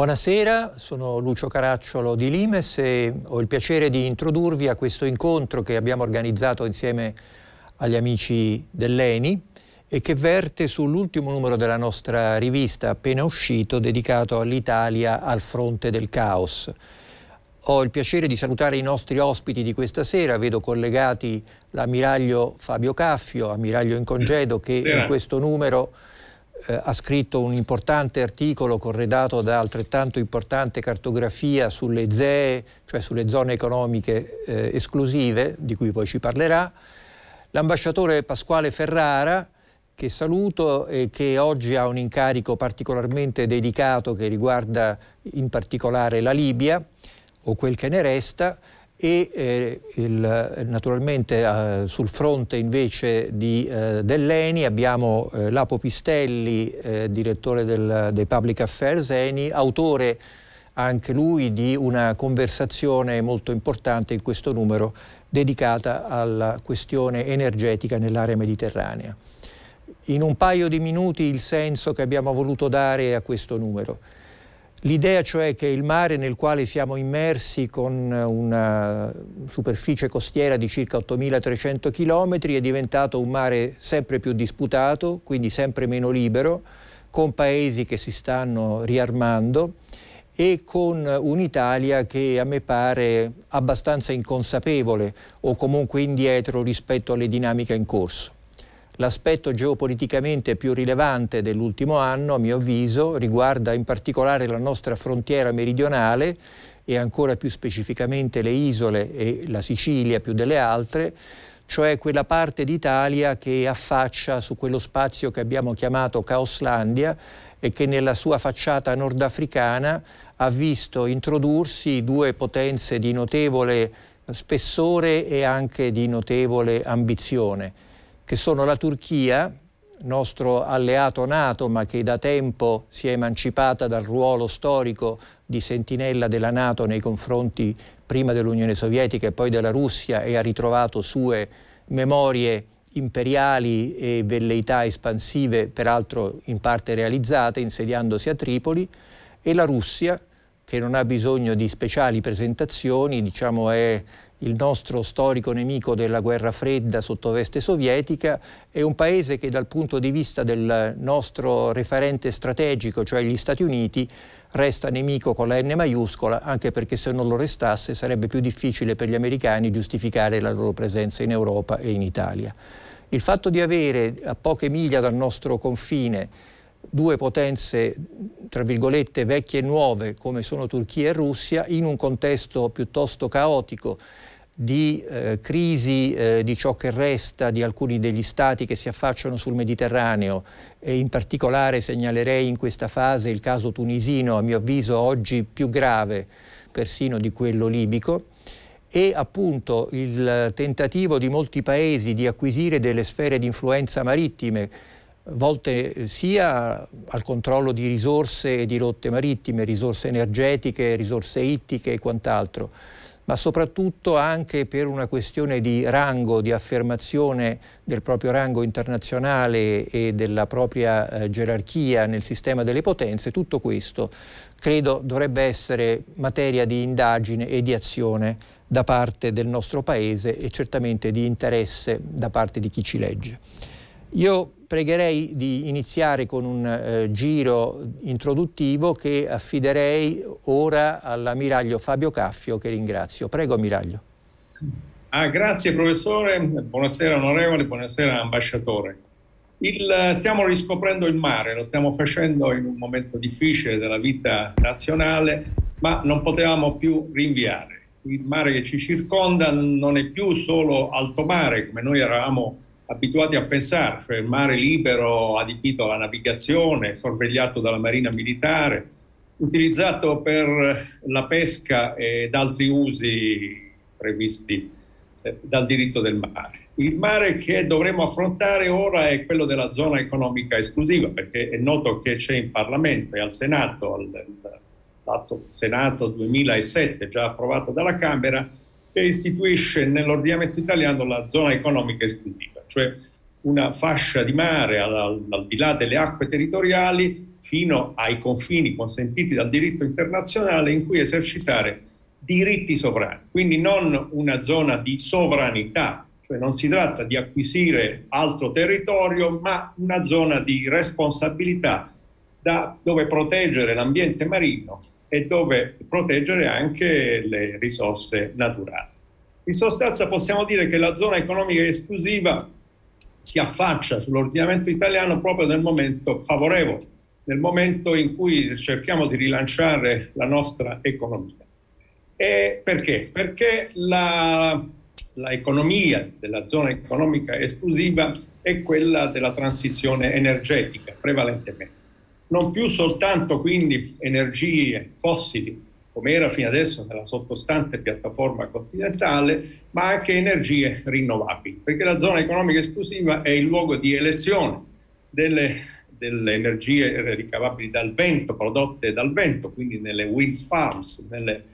Buonasera, sono Lucio Caracciolo di Limes e ho il piacere di introdurvi a questo incontro che abbiamo organizzato insieme agli amici dell'ENI e che verte sull'ultimo numero della nostra rivista appena uscito dedicato all'Italia al fronte del caos. Ho il piacere di salutare i nostri ospiti di questa sera, vedo collegati l'ammiraglio Fabio Caffio, ammiraglio in congedo, che in questo numero eh, ha scritto un importante articolo corredato da altrettanto importante cartografia sulle ZEE, cioè sulle zone economiche eh, esclusive, di cui poi ci parlerà, l'ambasciatore Pasquale Ferrara, che saluto e che oggi ha un incarico particolarmente dedicato che riguarda in particolare la Libia, o quel che ne resta, e eh, il, naturalmente eh, sul fronte invece di, eh, dell'ENI abbiamo eh, Lapo Pistelli, eh, direttore del, dei Public Affairs ENI, autore anche lui di una conversazione molto importante in questo numero dedicata alla questione energetica nell'area mediterranea. In un paio di minuti il senso che abbiamo voluto dare a questo numero. L'idea cioè che il mare nel quale siamo immersi con una superficie costiera di circa 8.300 km è diventato un mare sempre più disputato, quindi sempre meno libero, con paesi che si stanno riarmando e con un'Italia che a me pare abbastanza inconsapevole o comunque indietro rispetto alle dinamiche in corso. L'aspetto geopoliticamente più rilevante dell'ultimo anno, a mio avviso, riguarda in particolare la nostra frontiera meridionale e ancora più specificamente le isole e la Sicilia più delle altre, cioè quella parte d'Italia che affaccia su quello spazio che abbiamo chiamato Caoslandia e che nella sua facciata nordafricana ha visto introdursi due potenze di notevole spessore e anche di notevole ambizione che sono la Turchia, nostro alleato nato, ma che da tempo si è emancipata dal ruolo storico di sentinella della Nato nei confronti prima dell'Unione Sovietica e poi della Russia e ha ritrovato sue memorie imperiali e velleità espansive, peraltro in parte realizzate, insediandosi a Tripoli, e la Russia, che non ha bisogno di speciali presentazioni, diciamo è il nostro storico nemico della guerra fredda sotto veste sovietica, è un paese che dal punto di vista del nostro referente strategico, cioè gli Stati Uniti, resta nemico con la N maiuscola, anche perché se non lo restasse sarebbe più difficile per gli americani giustificare la loro presenza in Europa e in Italia. Il fatto di avere a poche miglia dal nostro confine due potenze, tra virgolette, vecchie e nuove, come sono Turchia e Russia, in un contesto piuttosto caotico, di eh, crisi eh, di ciò che resta di alcuni degli stati che si affacciano sul Mediterraneo. E in particolare segnalerei in questa fase il caso tunisino, a mio avviso oggi più grave persino di quello libico, e appunto il tentativo di molti paesi di acquisire delle sfere di influenza marittime volte sia al controllo di risorse e di rotte marittime, risorse energetiche, risorse ittiche e quant'altro, ma soprattutto anche per una questione di rango, di affermazione del proprio rango internazionale e della propria eh, gerarchia nel sistema delle potenze, tutto questo credo dovrebbe essere materia di indagine e di azione da parte del nostro Paese e certamente di interesse da parte di chi ci legge. Io pregherei di iniziare con un eh, giro introduttivo che affiderei ora all'ammiraglio Fabio Caffio che ringrazio. Prego ammiraglio. Ah, grazie professore, buonasera onorevole, buonasera ambasciatore. Il, stiamo riscoprendo il mare, lo stiamo facendo in un momento difficile della vita nazionale, ma non potevamo più rinviare. Il mare che ci circonda non è più solo alto mare come noi eravamo abituati a pensare, cioè il mare libero adibito alla navigazione, sorvegliato dalla marina militare, utilizzato per la pesca ed altri usi previsti eh, dal diritto del mare. Il mare che dovremo affrontare ora è quello della zona economica esclusiva, perché è noto che c'è in Parlamento e al Senato, l'atto Senato 2007, già approvato dalla Camera, che istituisce nell'ordinamento italiano la zona economica esclusiva cioè una fascia di mare al, al, di là delle acque territoriali fino ai confini consentiti dal diritto internazionale in cui esercitare diritti sovrani, quindi non una zona di sovranità, cioè non si tratta di acquisire altro territorio, ma una zona di responsabilità da dove proteggere l'ambiente marino e dove proteggere anche le risorse naturali. In sostanza possiamo dire che la zona economica esclusiva si affaccia sull'ordinamento italiano proprio nel momento favorevole, nel momento in cui cerchiamo di rilanciare la nostra economia. E perché? Perché la, la economia della zona economica esclusiva è quella della transizione energetica prevalentemente. Non più soltanto quindi energie fossili, come era fino adesso nella sottostante piattaforma continentale, ma anche energie rinnovabili, perché la zona economica esclusiva è il luogo di elezione delle, delle energie ricavabili dal vento, prodotte dal vento, quindi nelle wind farms, nelle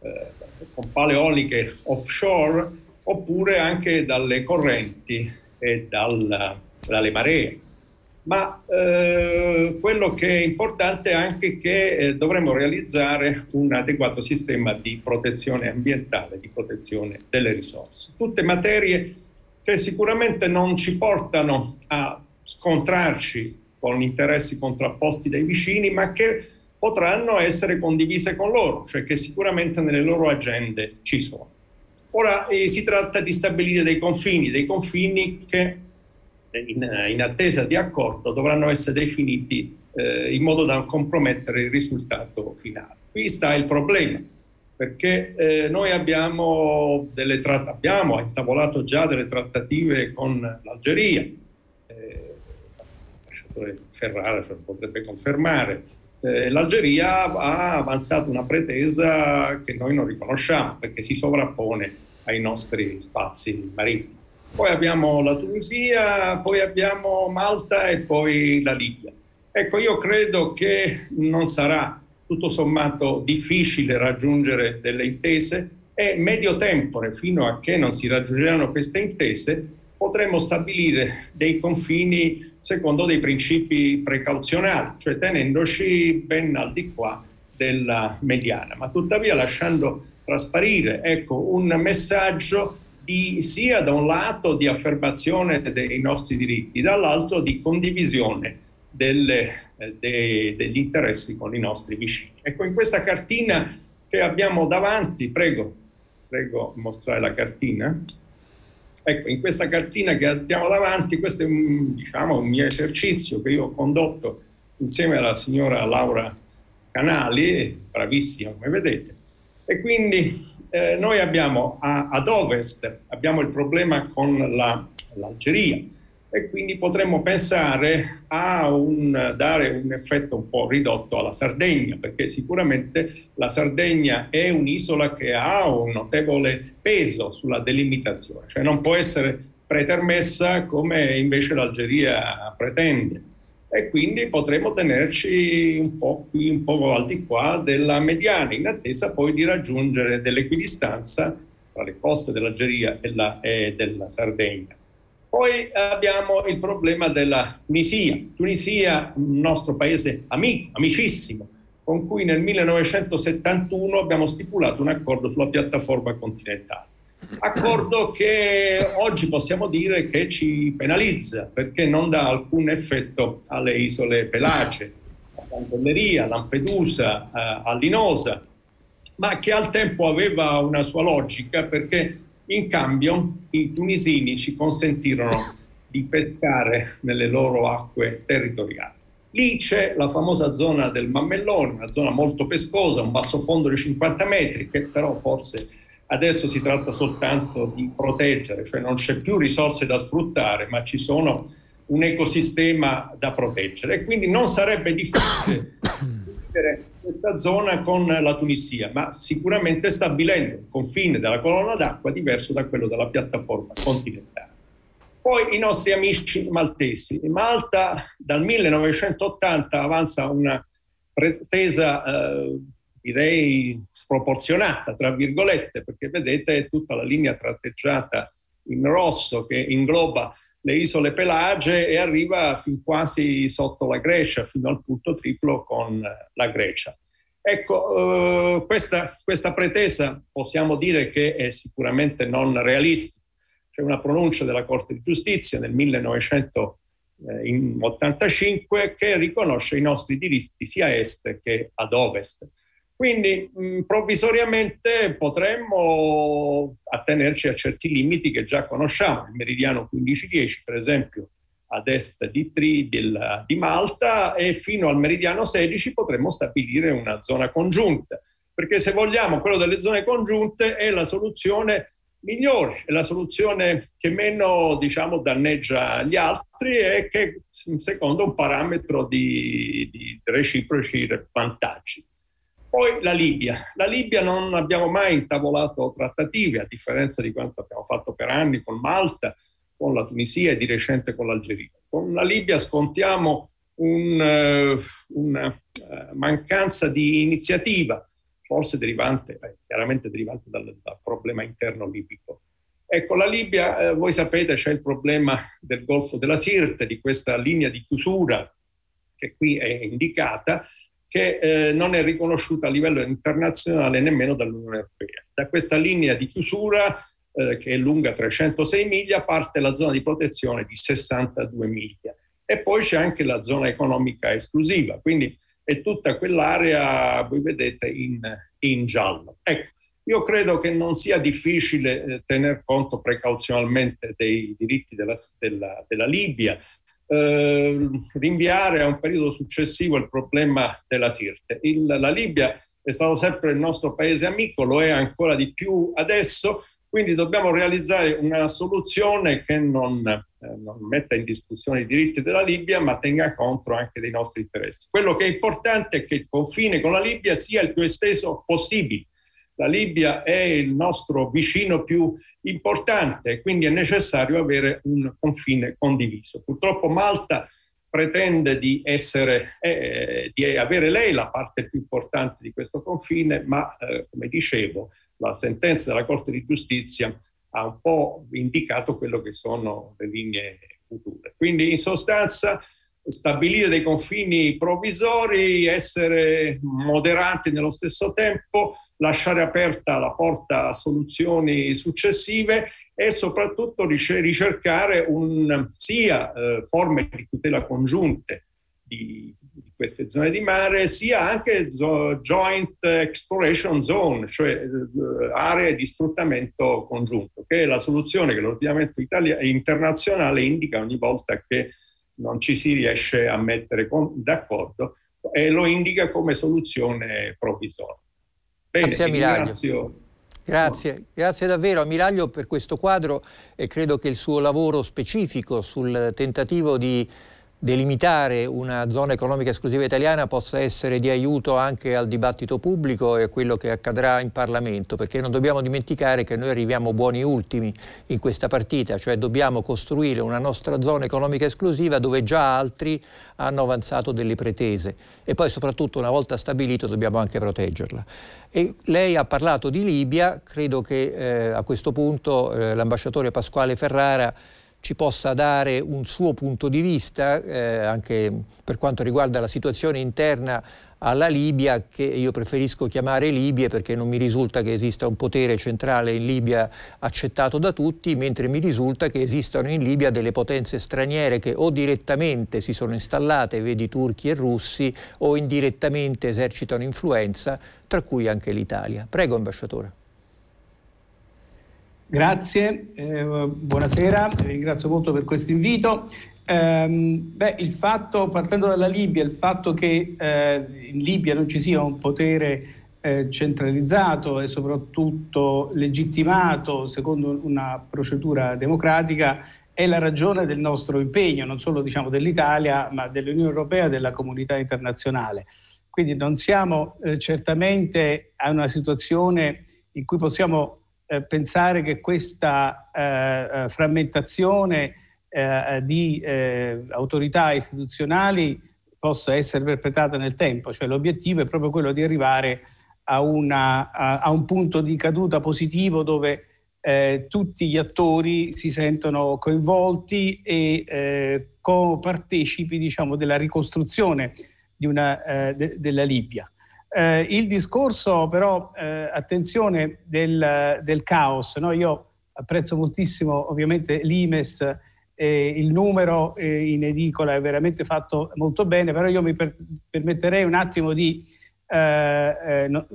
eh, compale eoliche offshore, oppure anche dalle correnti e dal, dalle maree ma eh, quello che è importante è anche che eh, dovremo realizzare un adeguato sistema di protezione ambientale, di protezione delle risorse. Tutte materie che sicuramente non ci portano a scontrarci con interessi contrapposti dai vicini, ma che potranno essere condivise con loro, cioè che sicuramente nelle loro agende ci sono. Ora eh, si tratta di stabilire dei confini, dei confini che in, in attesa di accordo dovranno essere definiti eh, in modo da non compromettere il risultato finale. Qui sta il problema, perché eh, noi abbiamo, delle tratt- abbiamo intavolato già delle trattative con l'Algeria, eh, Ferrara cioè, potrebbe confermare, eh, l'Algeria ha avanzato una pretesa che noi non riconosciamo perché si sovrappone ai nostri spazi marittimi poi abbiamo la Tunisia, poi abbiamo Malta e poi la Libia. Ecco, io credo che non sarà tutto sommato difficile raggiungere delle intese e medio tempore, fino a che non si raggiungeranno queste intese, potremo stabilire dei confini secondo dei principi precauzionali, cioè tenendoci ben al di qua della mediana, ma tuttavia lasciando trasparire ecco, un messaggio di, sia da un lato di affermazione dei nostri diritti, dall'altro di condivisione delle, eh, de, degli interessi con i nostri vicini. Ecco, in questa cartina che abbiamo davanti, prego, prego mostrare la cartina. Ecco, in questa cartina che abbiamo davanti, questo è un, diciamo, un mio esercizio che io ho condotto insieme alla signora Laura Canali, bravissima come vedete, e quindi eh, noi abbiamo a, ad ovest abbiamo il problema con la, l'Algeria e quindi potremmo pensare a un, dare un effetto un po' ridotto alla Sardegna, perché sicuramente la Sardegna è un'isola che ha un notevole peso sulla delimitazione, cioè non può essere pretermessa come invece l'Algeria pretende e quindi potremo tenerci un po' qui, un po' al di qua della mediana, in attesa poi di raggiungere dell'equidistanza tra le coste dell'Algeria e, la, e della Sardegna. Poi abbiamo il problema della Tunisia. Tunisia, un nostro paese amico, amicissimo, con cui nel 1971 abbiamo stipulato un accordo sulla piattaforma continentale. Accordo che oggi possiamo dire che ci penalizza perché non dà alcun effetto alle isole Pelagie, a Pantelleria, Lampedusa, a Linosa, ma che al tempo aveva una sua logica perché in cambio i tunisini ci consentirono di pescare nelle loro acque territoriali. Lì c'è la famosa zona del Mammellone, una zona molto pescosa, un basso fondo di 50 metri, che però forse Adesso si tratta soltanto di proteggere, cioè non c'è più risorse da sfruttare, ma ci sono un ecosistema da proteggere e quindi non sarebbe difficile chiudere questa zona con la Tunisia, ma sicuramente stabilendo un confine della colonna d'acqua diverso da quello della piattaforma continentale. Poi i nostri amici maltesi. Malta dal 1980 avanza una pretesa eh, direi sproporzionata, tra virgolette, perché vedete tutta la linea tratteggiata in rosso che ingloba le isole Pelagie e arriva fin quasi sotto la Grecia, fino al punto triplo con la Grecia. Ecco, eh, questa, questa pretesa possiamo dire che è sicuramente non realistica. C'è una pronuncia della Corte di Giustizia nel 1985 che riconosce i nostri diritti sia a est che ad ovest. Quindi mh, provvisoriamente potremmo attenerci a certi limiti che già conosciamo, il meridiano 15-10 per esempio ad est di, Tri, del, di Malta e fino al meridiano 16 potremmo stabilire una zona congiunta, perché se vogliamo quello delle zone congiunte è la soluzione migliore, è la soluzione che meno diciamo, danneggia gli altri e che secondo un parametro di, di reciproci vantaggi. Poi la Libia. La Libia non abbiamo mai intavolato trattative, a differenza di quanto abbiamo fatto per anni con Malta, con la Tunisia e di recente con l'Algeria. Con la Libia scontiamo un, uh, una uh, mancanza di iniziativa, forse derivante, eh, chiaramente derivante dal, dal, problema interno libico. Ecco, la Libia, eh, voi sapete, c'è il problema del Golfo della Sirte, di questa linea di chiusura che qui è indicata, che eh, non è riconosciuta a livello internazionale nemmeno dall'Unione Europea. Da questa linea di chiusura, eh, che è lunga 306 miglia, parte la zona di protezione di 62 miglia. E poi c'è anche la zona economica esclusiva, quindi è tutta quell'area, voi vedete, in, in giallo. Ecco, io credo che non sia difficile eh, tener conto precauzionalmente dei diritti della, della, della Libia, eh, rinviare a un periodo successivo il problema della Sirte. Il, la Libia è stato sempre il nostro paese amico, lo è ancora di più adesso, quindi dobbiamo realizzare una soluzione che non, eh, non, metta in discussione i diritti della Libia, ma tenga conto anche dei nostri interessi. Quello che è importante è che il confine con la Libia sia il più esteso possibile la Libia è il nostro vicino più importante, quindi è necessario avere un confine condiviso. Purtroppo Malta pretende di, essere, eh, di avere lei la parte più importante di questo confine, ma eh, come dicevo, la sentenza della Corte di Giustizia ha un po' indicato quello che sono le linee future. Quindi in sostanza stabilire dei confini provvisori, essere moderati nello stesso tempo, lasciare aperta la porta a soluzioni successive e soprattutto ricercare un, sia eh, forme di tutela congiunte di, di, queste zone di mare, sia anche joint exploration zone, cioè eh, aree di sfruttamento congiunto, che è la soluzione che l'ordinamento internazionale indica ogni volta che non ci si riesce a mettere con, d'accordo e lo indica come soluzione provvisoria. Bene, grazie Ringrazio. Grazie, grazie davvero a Miraglio per questo quadro e credo che il suo lavoro specifico sul tentativo di delimitare una zona economica esclusiva italiana possa essere di aiuto anche al dibattito pubblico e a quello che accadrà in Parlamento, perché non dobbiamo dimenticare che noi arriviamo buoni ultimi in questa partita, cioè dobbiamo costruire una nostra zona economica esclusiva dove già altri hanno avanzato delle pretese e poi soprattutto una volta stabilito dobbiamo anche proteggerla. E lei ha parlato di Libia, credo che eh, a questo punto eh, l'ambasciatore Pasquale Ferrara ci possa dare un suo punto di vista eh, anche per quanto riguarda la situazione interna alla Libia che io preferisco chiamare Libia perché non mi risulta che esista un potere centrale in Libia accettato da tutti, mentre mi risulta che esistano in Libia delle potenze straniere che o direttamente si sono installate, vedi turchi e russi, o indirettamente esercitano influenza, tra cui anche l'Italia. Prego, ambasciatore. Grazie, eh, buonasera, ringrazio molto per questo invito. Eh, beh, il fatto, partendo dalla Libia, il fatto che eh, in Libia non ci sia un potere eh, centralizzato e soprattutto legittimato secondo una procedura democratica è la ragione del nostro impegno, non solo diciamo, dell'Italia, ma dell'Unione Europea e della comunità internazionale. Quindi non siamo eh, certamente a una situazione in cui possiamo eh, pensare che questa eh, eh frammentazione eh, di eh, autorità istituzionali possa essere perpetrata nel tempo, cioè l'obiettivo è proprio quello di arrivare a, una, a, a un punto di caduta positivo dove tutti gli attori si sentono coinvolti e co-partecipi diciamo, della ricostruzione una, de- della Libia. Eh, il discorso però, eh, attenzione, del, del caos, no? io apprezzo moltissimo ovviamente l'IMES, il numero in edicola è veramente fatto molto bene, però io mi per- permetterei un attimo di no,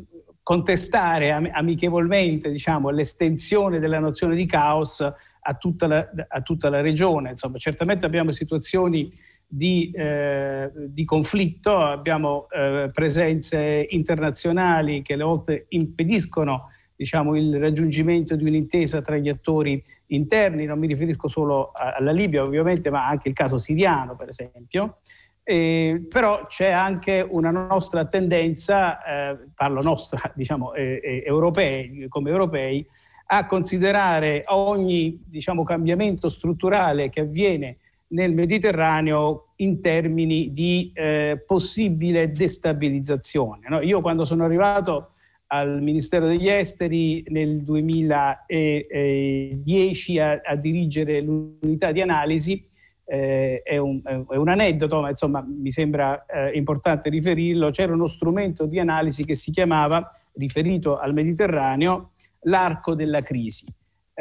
contestare amichevolmente diciamo, l'estensione della nozione di caos a tutta la, a tutta la regione. Insomma, certamente abbiamo situazioni di, eh, di conflitto, abbiamo eh, presenze internazionali che alle volte impediscono diciamo, il raggiungimento di un'intesa tra gli attori interni, non mi riferisco solo alla Libia ovviamente, ma anche il caso siriano per esempio. Eh, però c'è anche una nostra tendenza, eh, parlo nostra, diciamo, eh europei, come europei, a considerare ogni diciamo, cambiamento strutturale che avviene nel Mediterraneo in termini di eh, possibile destabilizzazione. No? Io quando sono arrivato al Ministero degli Esteri nel 2010 a, a dirigere l'unità di analisi, eh, è, un, è, un, aneddoto, ma insomma mi sembra eh, importante riferirlo, c'era uno strumento di analisi che si chiamava, riferito al Mediterraneo, l'arco della crisi.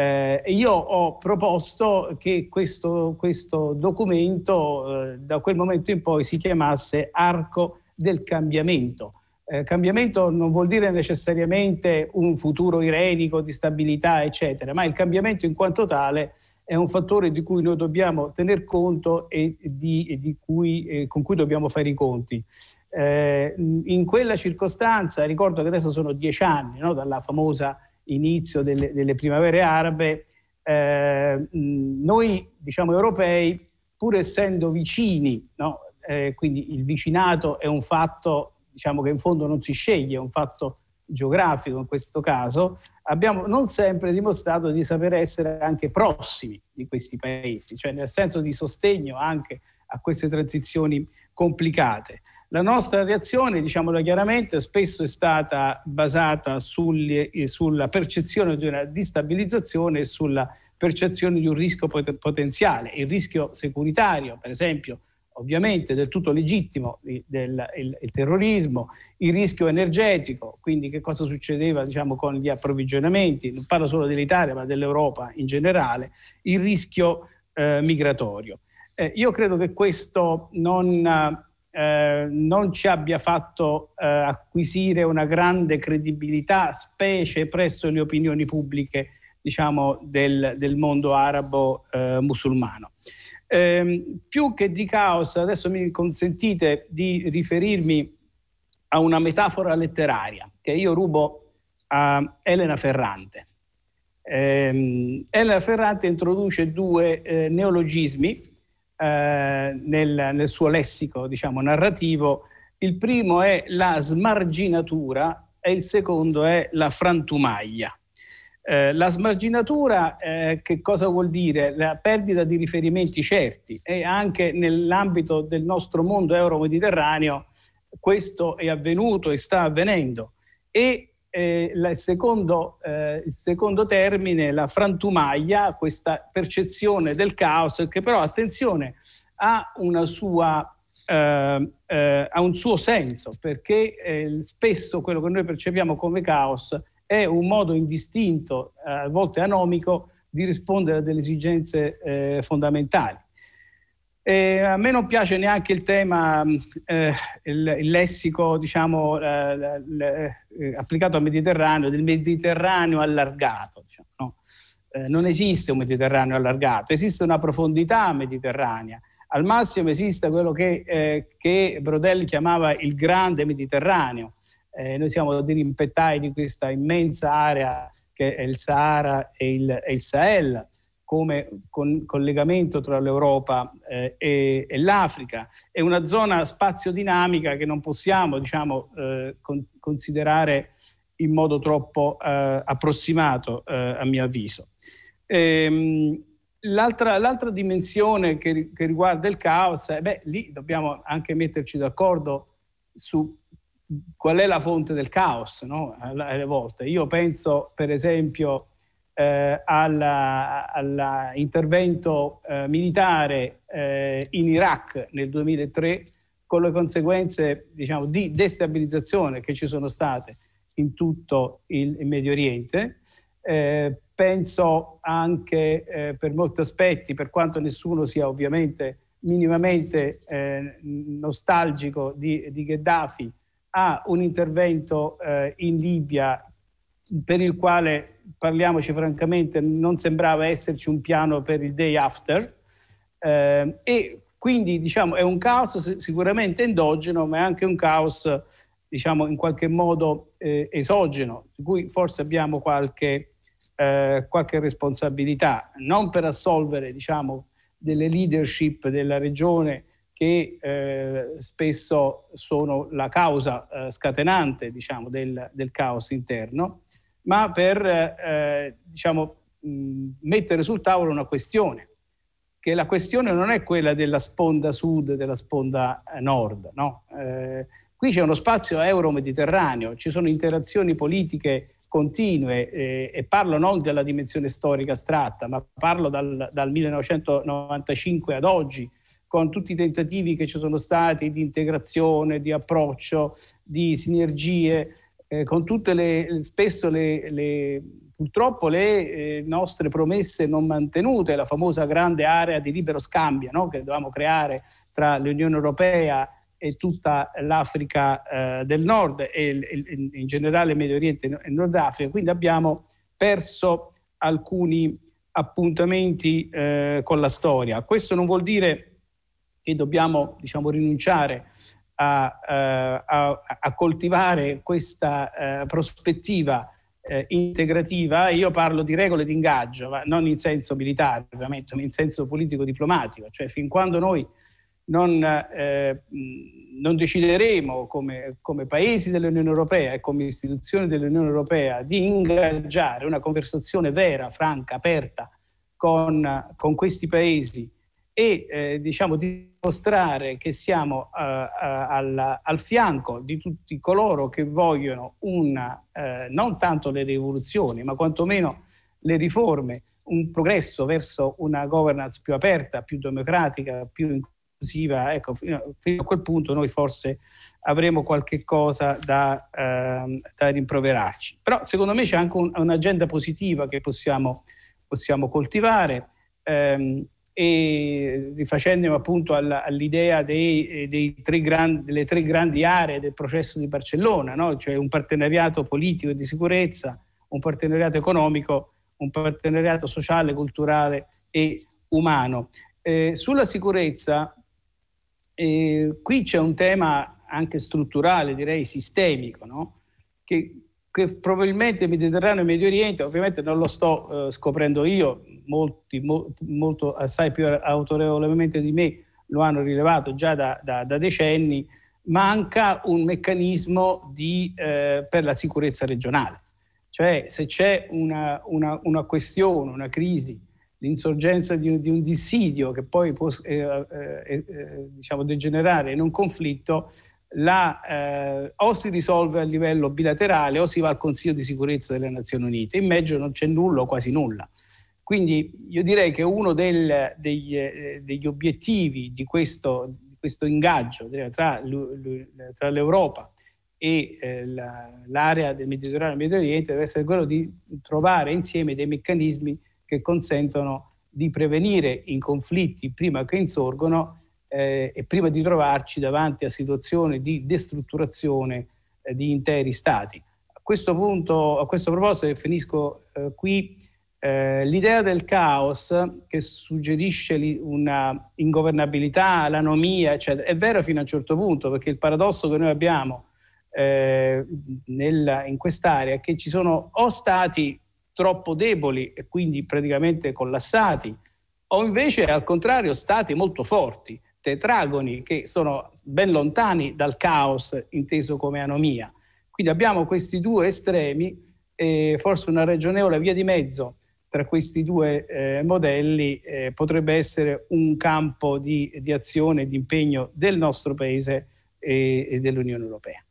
Eh, io ho proposto che questo, questo documento eh, da quel momento in poi si chiamasse arco del cambiamento. Eh, cambiamento non vuol dire necessariamente un futuro irenico di stabilità, eccetera, ma il cambiamento in quanto tale è un fattore di cui noi dobbiamo tener conto e, di, e di cui, eh, con cui dobbiamo fare i conti. Eh, in quella circostanza, ricordo che adesso sono dieci anni no, dalla famosa inizio delle, delle primavere arabe, eh, noi diciamo europei, pur essendo vicini, no? eh, quindi il vicinato è un fatto diciamo che in fondo non si sceglie, è un fatto geografico in questo caso, abbiamo non sempre dimostrato di saper essere anche prossimi di questi paesi, cioè nel senso di sostegno anche a queste transizioni complicate. La nostra reazione, diciamolo chiaramente, spesso è stata basata sul, sulla percezione di una distabilizzazione e sulla percezione di un rischio potenziale. Il rischio securitario, per esempio, ovviamente del tutto legittimo del il, il terrorismo, il rischio energetico, quindi che cosa succedeva diciamo, con gli approvvigionamenti, non parlo solo dell'Italia ma dell'Europa in generale, il rischio eh, migratorio. Eh, io credo che questo non eh, non ci abbia fatto eh, acquisire una grande credibilità, specie presso le opinioni pubbliche diciamo, del, del mondo arabo eh, musulmano. Ehm, più che di caos, adesso mi consentite di riferirmi a una metafora letteraria che io rubo a Elena Ferrante. Eh, Elena Ferrante introduce due eh, neologismi eh, nel, nel, suo lessico diciamo, narrativo. Il primo è la smarginatura e il secondo è la frantumaglia. Eh, la smarginatura eh, che cosa vuol dire? La perdita di riferimenti certi e anche nell'ambito del nostro mondo euro-mediterraneo questo è avvenuto e sta avvenendo e eh, il, secondo, eh, il, secondo, termine, la frantumaglia, questa percezione del caos, che però, attenzione, ha, sua, eh, eh, ha un suo senso, perché eh, spesso quello che noi percepiamo come caos è un modo indistinto, a volte anomico, di rispondere a delle esigenze eh, fondamentali. Eh, a me non piace neanche il tema, eh, il, il, lessico, diciamo, eh, eh, applicato al Mediterraneo, del Mediterraneo allargato. Diciamo, no? Eh, non esiste un Mediterraneo allargato, esiste una profondità mediterranea. Al massimo esiste quello che, eh, che Brodelli chiamava il grande Mediterraneo. noi siamo dirimpettai di questa immensa area che è il Sahara e il, e il Sahel come con, collegamento tra l'Europa eh, e, e, l'Africa. È una zona spazio-dinamica che non possiamo diciamo, eh, con, considerare in modo troppo eh, approssimato, eh, a mio avviso. Ehm, l'altra, l'altra, dimensione che, che, riguarda il caos, beh, lì dobbiamo anche metterci d'accordo su qual è la fonte del caos, no? alle volte. Io penso, per esempio, eh, all'intervento eh, militare eh, in Iraq nel 2003 con le conseguenze diciamo, di destabilizzazione che ci sono state in tutto il, il Medio Oriente. Eh, penso anche eh, per molti aspetti, per quanto nessuno sia ovviamente minimamente eh, nostalgico di, di, Gheddafi, a un intervento in Libia per il quale, parliamoci francamente, non sembrava esserci un piano per il day after. Eh, e quindi diciamo, è un caos sicuramente endogeno, ma è anche un caos diciamo, in qualche modo eh, esogeno, di cui forse abbiamo qualche, eh, qualche responsabilità, non per assolvere diciamo, delle leadership della regione che eh, spesso sono la causa eh, scatenante diciamo, del, del, caos interno, ma per eh, diciamo, mh, mettere sul tavolo una questione, che la questione non è quella della sponda sud e della sponda eh, nord, no? Eh, qui c'è uno spazio euro-mediterraneo, ci sono interazioni politiche continue eh, e parlo non della dimensione storica astratta, ma parlo dal, dal 1995 ad oggi, con tutti i tentativi che ci sono stati di integrazione, di approccio, di sinergie, eh, con tutte le, spesso le, le purtroppo le eh, nostre promesse non mantenute, la famosa grande area di libero scambio no? che dovevamo creare tra l'Unione Europea e tutta l'Africa eh, del Nord e, e, in generale Medio Oriente e Nord Africa, quindi abbiamo perso alcuni appuntamenti eh, con la storia. Questo non vuol dire che dobbiamo diciamo, rinunciare a, eh, a, a, coltivare questa eh, prospettiva eh, integrativa. Io parlo di regole di ingaggio, ma non in senso militare, ovviamente, ma in senso politico-diplomatico, cioè fin quando noi non, eh, non decideremo come, come, paesi dell'Unione Europea e come istituzioni dell'Unione Europea di ingaggiare una conversazione vera, franca, aperta con, con questi paesi e eh, diciamo dimostrare che siamo uh, uh, al, al, fianco di tutti coloro che vogliono una, uh, non tanto le rivoluzioni, ma quantomeno le riforme, un progresso verso una governance più aperta, più democratica, più inclusiva ecco, fino, fino, a quel punto noi forse avremo qualche cosa da, eh, da rimproverarci. Però secondo me c'è anche un, un'agenda positiva che possiamo, possiamo coltivare ehm, e rifacendomi appunto all'idea dei, dei tre gran, delle tre grandi aree del processo di Barcellona, no? cioè un partenariato politico e di sicurezza, un partenariato economico, un partenariato sociale, culturale e umano. Eh, sulla sicurezza e qui c'è un tema anche strutturale, direi sistemico, no? che, che, probabilmente il Mediterraneo e il Medio Oriente, ovviamente non lo sto eh, scoprendo io, molti, mo, molto, assai più autorevolmente di me lo hanno rilevato già da, da, da decenni, manca un meccanismo di, eh, per la sicurezza regionale. Cioè se c'è una, una, una questione, una crisi l'insorgenza di, di, un dissidio che poi può eh, eh, eh, diciamo degenerare in un conflitto, la, eh, o si risolve a livello bilaterale o si va al Consiglio di sicurezza delle Nazioni Unite. In mezzo non c'è nulla o quasi nulla. Quindi io direi che uno del, degli, eh, degli, obiettivi di questo, di questo ingaggio tra, tra l'Europa e eh, l'area del Mediterraneo e del Medio Oriente deve essere quello di trovare insieme dei meccanismi che consentono di prevenire i conflitti prima che insorgono eh, e prima di trovarci davanti a situazioni di destrutturazione eh, di interi stati. A questo punto, a questo proposito, e finisco eh, qui, eh, l'idea del caos che suggerisce una ingovernabilità, l'anomia, eccetera, è vero fino a un certo punto, perché il paradosso che noi abbiamo eh, nel, in quest'area è che ci sono o stati troppo deboli e quindi praticamente collassati, o invece al contrario stati molto forti, tetragoni che sono ben lontani dal caos inteso come anomia. Quindi abbiamo questi due estremi e forse una ragionevole via di mezzo tra questi due eh, modelli eh, potrebbe essere un campo di, di azione e di impegno del nostro Paese e, e dell'Unione Europea.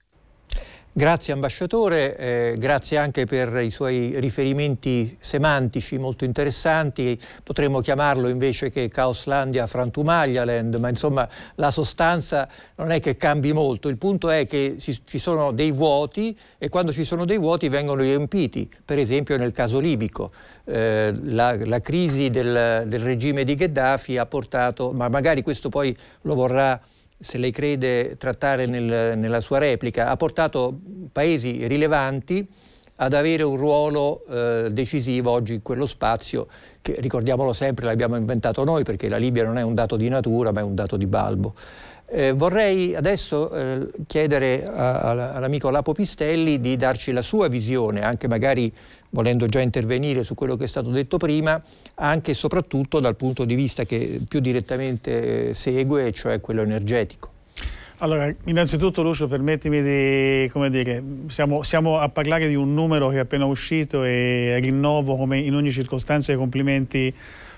Grazie ambasciatore, eh, grazie anche per i suoi riferimenti semantici molto interessanti. Potremmo chiamarlo invece che Chaoslandia Frantumaglia-land, ma insomma la sostanza non è che cambi molto. Il punto è che ci, ci sono dei vuoti e quando ci sono dei vuoti vengono riempiti, per esempio nel caso libico. Eh, la, la, crisi del, del regime di Gheddafi ha portato, ma magari questo poi lo vorrà se lei crede trattare nel, nella sua replica, ha portato paesi rilevanti ad avere un ruolo eh, decisivo oggi in quello spazio che ricordiamolo sempre l'abbiamo inventato noi perché la Libia non è un dato di natura ma è un dato di balbo. Eh, vorrei adesso eh, chiedere all'amico Lapo Pistelli di darci la sua visione, anche magari volendo già intervenire su quello che è stato detto prima, anche e soprattutto dal punto di vista che più direttamente segue, cioè quello energetico. Allora, innanzitutto Lucio, permettimi di, come dire, siamo, siamo, a parlare di un numero che è appena uscito e rinnovo come in ogni circostanza i complimenti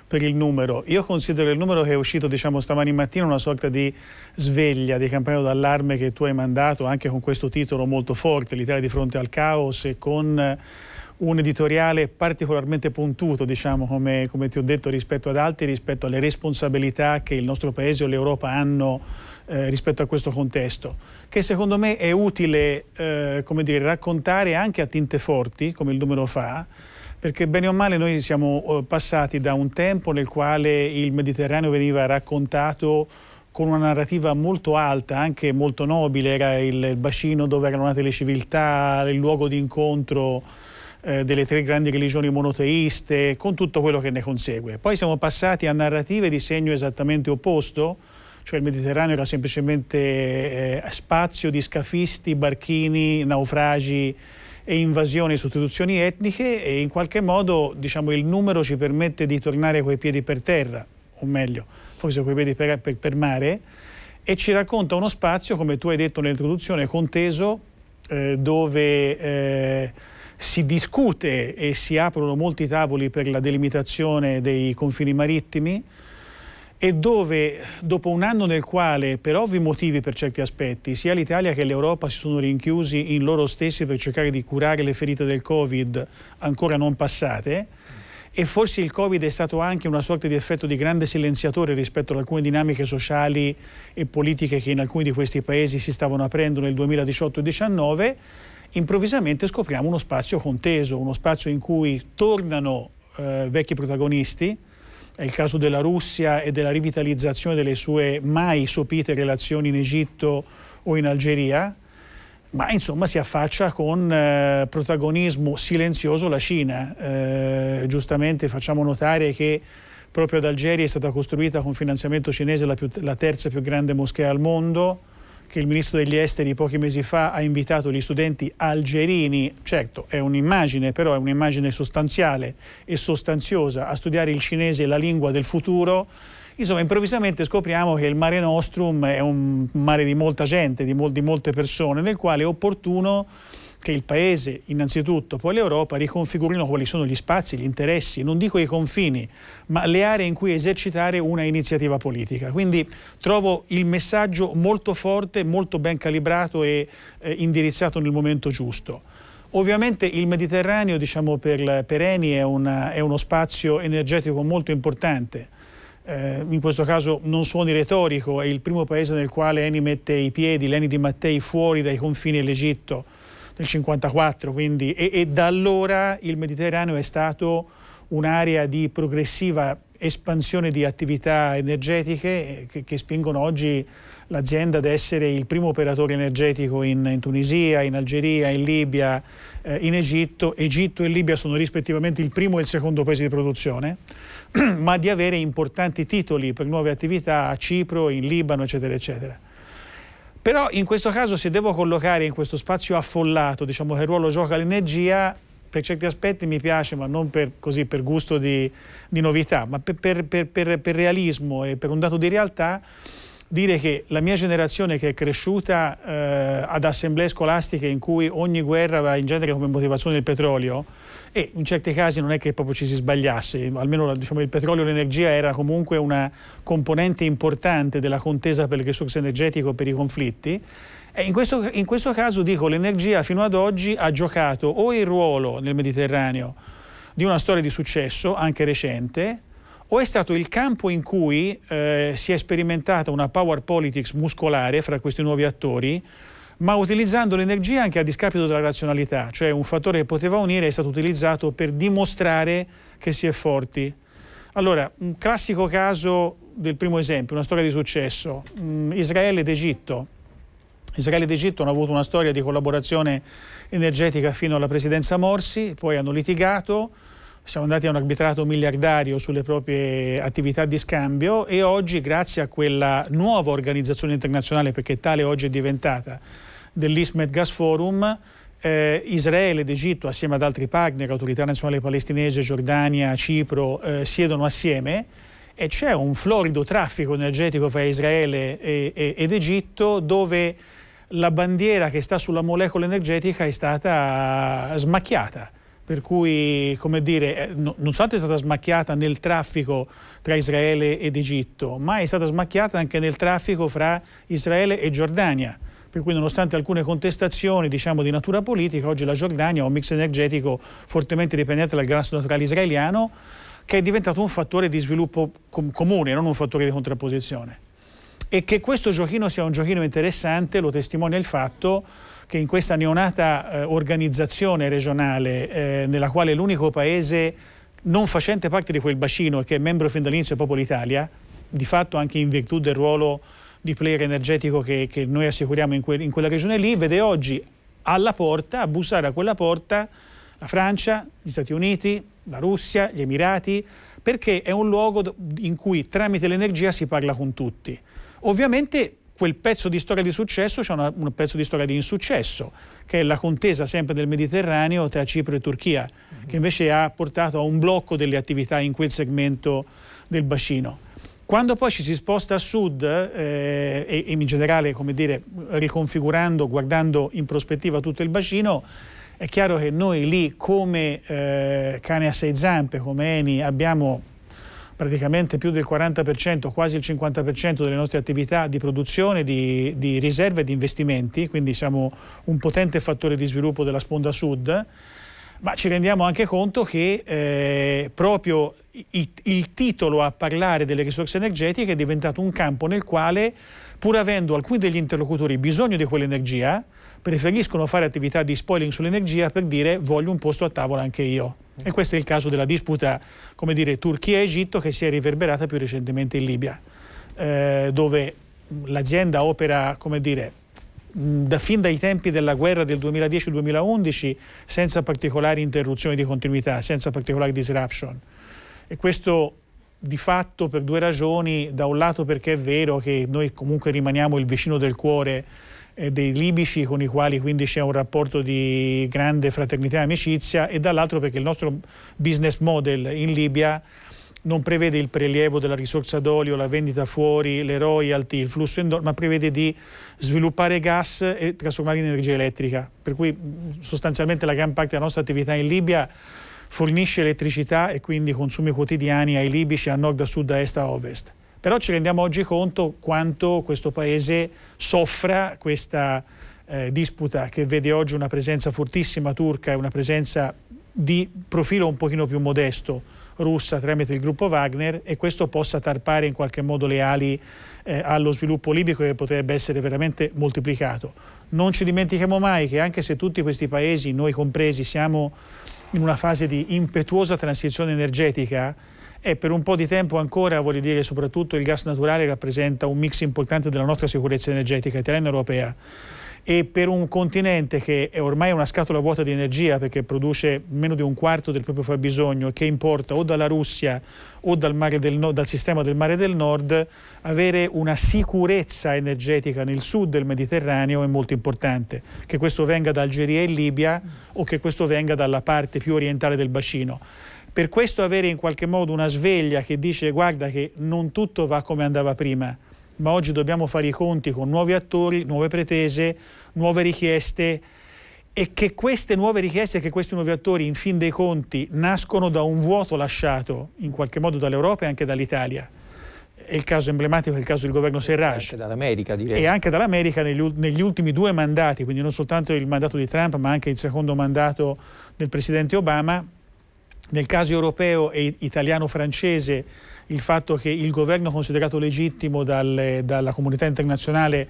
per il numero. Io considero il numero che è uscito diciamo, stamani mattina una sorta di sveglia, di campanello d'allarme che tu hai mandato anche con questo titolo molto forte, l'Italia di fronte al caos e con un editoriale particolarmente puntuto, diciamo, come, come, ti ho detto, rispetto ad altri, rispetto alle responsabilità che il nostro Paese o l'Europa hanno eh, rispetto a questo contesto, che secondo me è utile eh, dire, raccontare anche a tinte forti, come il numero fa, perché bene o male noi siamo eh, passati da un tempo nel quale il Mediterraneo veniva raccontato con una narrativa molto alta, anche molto nobile, era il bacino dove erano nate le civiltà, il luogo di incontro eh, delle tre grandi religioni monoteiste, con tutto quello che ne consegue. Poi siamo passati a narrative di segno esattamente opposto, cioè il Mediterraneo era semplicemente eh, spazio di scafisti, barchini, naufragi, e invasioni e sostituzioni etniche e in qualche modo diciamo, il numero ci permette di tornare coi piedi per terra, o meglio, forse coi piedi per, per, per mare, e ci racconta uno spazio, come tu hai detto nell'introduzione, conteso, eh, dove eh, si discute e si aprono molti tavoli per la delimitazione dei confini marittimi, e dove dopo un anno nel quale per ovvi motivi per certi aspetti sia l'Italia che l'Europa si sono rinchiusi in loro stessi per cercare di curare le ferite del Covid ancora non passate e forse il Covid è stato anche una sorta di effetto di grande silenziatore rispetto ad alcune dinamiche sociali e politiche che in alcuni di questi paesi si stavano aprendo nel 2018-19, improvvisamente scopriamo uno spazio conteso, uno spazio in cui tornano eh, vecchi protagonisti, è il caso della Russia e della rivitalizzazione delle sue mai sopite relazioni in Egitto o in Algeria, ma insomma si affaccia con eh, protagonismo silenzioso la Cina. Eh, giustamente facciamo notare che proprio ad Algeria è stata costruita con finanziamento cinese la, più, la terza più grande moschea al mondo, che il ministro degli esteri pochi mesi fa ha invitato gli studenti algerini, certo è un'immagine, però è un'immagine sostanziale e sostanziosa, a studiare il cinese, la lingua del futuro. Insomma, improvvisamente scopriamo che il Mare Nostrum è un mare di molta gente, di, mol di molte persone, nel quale è opportuno che il Paese, innanzitutto, poi l'Europa, riconfigurino quali sono gli spazi, gli interessi, non dico i confini, ma le aree in cui esercitare una iniziativa politica. Quindi trovo il messaggio molto forte, molto ben calibrato e eh, indirizzato nel momento giusto. Ovviamente il Mediterraneo, diciamo per, per Eni, è, una, è uno spazio energetico molto importante. Eh, in questo caso non suoni retorico, è il primo paese nel quale Eni mette i piedi, l'Eni di Mattei, fuori dai confini dell'Egitto nel 1954, quindi, e, e da allora il Mediterraneo è stato un'area di progressiva espansione di attività energetiche che, che, spingono oggi l'azienda ad essere il primo operatore energetico in, in Tunisia, in Algeria, in Libia, eh, in Egitto. Egitto e Libia sono rispettivamente il primo e il secondo paese di produzione, ma di avere importanti titoli per nuove attività a Cipro, in Libano, eccetera, eccetera. Però in questo caso se devo collocare in questo spazio affollato, diciamo che ruolo gioca l'energia, per certi aspetti mi piace, ma non per, così, per gusto di, di, novità, ma per, per, per, realismo e per un dato di realtà, dire che la mia generazione che è cresciuta eh, ad assemblee scolastiche in cui ogni guerra va in genere come motivazione il petrolio e in certi casi non è che proprio ci si sbagliasse, almeno diciamo, il petrolio e l'energia era comunque una componente importante della contesa per il risorse energetico per i conflitti. E in questo, in questo caso dico l'energia fino ad oggi ha giocato o il ruolo nel Mediterraneo di una storia di successo, anche recente, o è stato il campo in cui eh, si è sperimentata una power politics muscolare fra questi nuovi attori, ma utilizzando l'energia anche a discapito della razionalità, cioè un fattore che poteva unire è stato utilizzato per dimostrare che si è forti. Allora, un classico caso del primo esempio, una storia di successo, mm, Israele ed Egitto. Israele ed Egitto hanno avuto una storia di collaborazione energetica fino alla presidenza Morsi, poi hanno litigato, siamo andati a un arbitrato miliardario sulle proprie attività di scambio e oggi grazie a quella nuova organizzazione internazionale, perché tale oggi è diventata, dell'Ismet Gas Forum, eh, Israele ed Egitto assieme ad altri partner, Autorità Nazionale Palestinese, Giordania, Cipro, eh, siedono assieme e c'è un florido traffico energetico fra Israele e, e, ed Egitto dove la bandiera che sta sulla molecola energetica è stata smacchiata per cui, come dire, eh, non soltanto è stata smacchiata nel traffico tra Israele ed Egitto, ma è stata smacchiata anche nel traffico fra Israele e Giordania. Per cui nonostante alcune contestazioni diciamo, di natura politica, oggi la Giordania ha un mix energetico fortemente dipendente dal gas naturale israeliano, che è diventato un fattore di sviluppo com comune, non un fattore di contrapposizione. E che questo giochino sia un giochino interessante lo testimonia il fatto che in questa neonata eh, organizzazione regionale, eh, nella quale l'unico paese non facente parte di quel bacino e che è membro fin dall'inizio è proprio l'Italia, di fatto anche in virtù del ruolo di player energetico che, che noi assicuriamo in, que in, quella regione lì, vede oggi alla porta, a bussare a quella porta, la Francia, gli Stati Uniti, la Russia, gli Emirati, perché è un luogo in cui tramite l'energia si parla con tutti. Ovviamente quel pezzo di storia di successo c'è un pezzo di storia di insuccesso, che è la contesa sempre del Mediterraneo tra Cipro e Turchia, che invece ha portato a un blocco delle attività in quel segmento del bacino. Quando poi ci si sposta a sud eh, e, in generale, come dire, riconfigurando, guardando in prospettiva tutto il bacino, è chiaro che noi lì come eh, cane a sei zampe, come Eni, abbiamo praticamente più del 40%, quasi il 50% delle nostre attività di produzione, di, di riserve e di investimenti, quindi siamo un potente fattore di sviluppo della sponda sud, ma ci rendiamo anche conto che eh, proprio il, il titolo a parlare delle risorse energetiche è diventato un campo nel quale, pur avendo alcuni degli interlocutori bisogno di quell'energia, preferiscono fare attività di spoiling sull'energia per dire voglio un posto a tavola anche io. E questo è il caso della disputa come dire, Turchia-Egitto che si è riverberata più recentemente in Libia, eh, dove l'azienda opera come dire, da fin dai tempi della guerra del 2010-2011 senza particolari interruzioni di continuità, senza particolari disruption. E questo di fatto per due ragioni, da un lato perché è vero che noi comunque rimaniamo il vicino del cuore eh, dei libici con i quali quindi c'è un rapporto di grande fraternità e amicizia e dall'altro perché il nostro business model in Libia non prevede il prelievo della risorsa d'olio, la vendita fuori, le royalty, il flusso in dollari, ma prevede di sviluppare gas e trasformarli in energia elettrica. Per cui sostanzialmente la gran parte della nostra attività in Libia fornisce elettricità e quindi consumi quotidiani ai libici a nord, a sud, a est, a ovest. Però ci rendiamo oggi conto quanto questo Paese soffra questa eh, disputa che vede oggi una presenza fortissima turca e una presenza di profilo un pochino più modesto russa tramite il gruppo Wagner e questo possa tarpare in qualche modo le ali eh, allo sviluppo libico che potrebbe essere veramente moltiplicato. Non ci dimentichiamo mai che anche se tutti questi paesi, noi compresi, siamo in una fase di impetuosa transizione energetica, e per un po' di tempo ancora, voglio dire, soprattutto il gas naturale rappresenta un mix importante della nostra sicurezza energetica italiana e europea e per un continente che è ormai una scatola vuota di energia perché produce meno di un quarto del proprio fabbisogno e che importa o dalla Russia o dal, del, dal, sistema del mare del nord, avere una sicurezza energetica nel sud del Mediterraneo è molto importante, che questo venga da Algeria e Libia o che questo venga dalla parte più orientale del bacino. Per questo avere in qualche modo una sveglia che dice guarda che non tutto va come andava prima, ma oggi dobbiamo fare i conti con nuovi attori, nuove pretese, nuove richieste e che queste nuove richieste, che questi nuovi attori in fin dei conti nascono da un vuoto lasciato in qualche modo dall'Europa e anche dall'Italia. È il caso emblematico, è il caso del governo Serraj. Anche dall'America direi. E anche dall'America negli, negli, ultimi due mandati, quindi non soltanto il mandato di Trump ma anche il secondo mandato del presidente Obama. Nel caso europeo e italiano-francese il fatto che il governo considerato legittimo dal, dalla comunità internazionale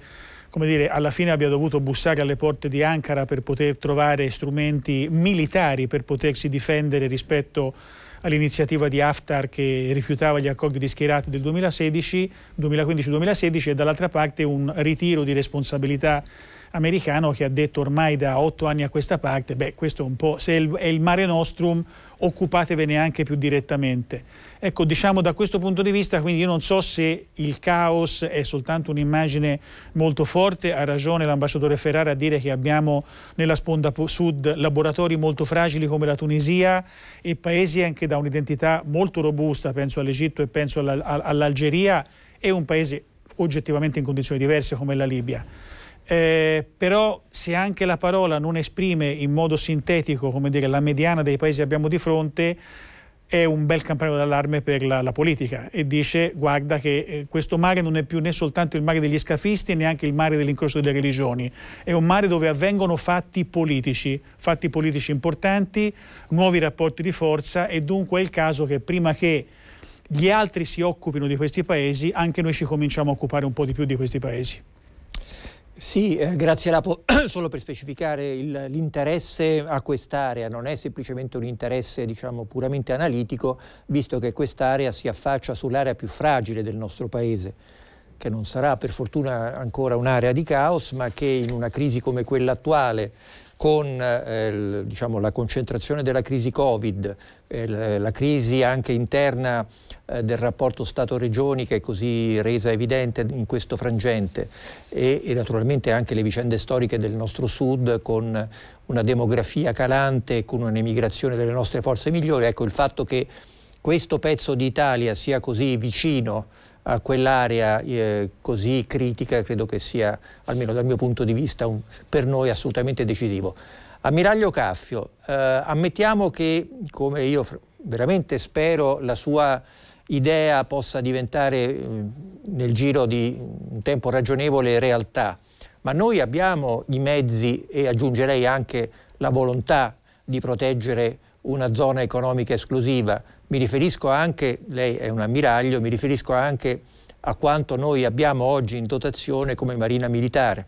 come dire, alla fine abbia dovuto bussare alle porte di Ankara per poter trovare strumenti militari per potersi difendere rispetto all'iniziativa di Haftar che rifiutava gli accordi di schierati del 2016, 2015-2016 e dall'altra parte un ritiro di responsabilità americano che ha detto ormai da otto anni a questa parte, beh questo è un po', se è il mare nostrum occupatevene anche più direttamente. Ecco, diciamo da questo punto di vista, quindi io non so se il caos è soltanto un'immagine molto forte, ha ragione l'ambasciatore Ferrara a dire che abbiamo nella sponda sud laboratori molto fragili come la Tunisia e paesi anche da un'identità molto robusta, penso all'Egitto e penso all'Algeria, e un paese oggettivamente in condizioni diverse come la Libia. Eh, però se anche la parola non esprime in modo sintetico come dire, la mediana dei paesi che abbiamo di fronte, è un bel campanello d'allarme per la, la, politica e dice guarda che eh, questo mare non è più né soltanto il mare degli scafisti neanche il mare dell'incrocio delle religioni, è un mare dove avvengono fatti politici, fatti politici importanti, nuovi rapporti di forza e dunque è il caso che prima che gli altri si occupino di questi paesi, anche noi ci cominciamo a occupare un po' di più di questi paesi. Sì, eh, grazie Lapo. Solo per specificare l'interesse a quest'area non è semplicemente un interesse diciamo, puramente analitico, visto che quest'area si affaccia sull'area più fragile del nostro paese, che non sarà per fortuna ancora un'area di caos, ma che in una crisi come quella attuale, con eh, diciamo, la concentrazione della crisi Covid, eh, la crisi anche interna eh, del rapporto Stato-Regioni che è così resa evidente in questo frangente e, e, naturalmente anche le vicende storiche del nostro Sud con una demografia calante e con un'emigrazione delle nostre forze migliori, ecco il fatto che questo pezzo d'Italia sia così vicino a quell'area eh, così critica credo che sia, almeno dal mio punto di vista, un, per noi assolutamente decisivo. Ammiraglio Caffio, eh, ammettiamo che, come io veramente spero, la sua idea possa diventare eh, nel giro di un tempo ragionevole realtà, ma noi abbiamo i mezzi e aggiungerei anche la volontà di proteggere una zona economica esclusiva mi riferisco anche, lei è un ammiraglio, mi riferisco anche a quanto noi abbiamo oggi in dotazione come marina militare.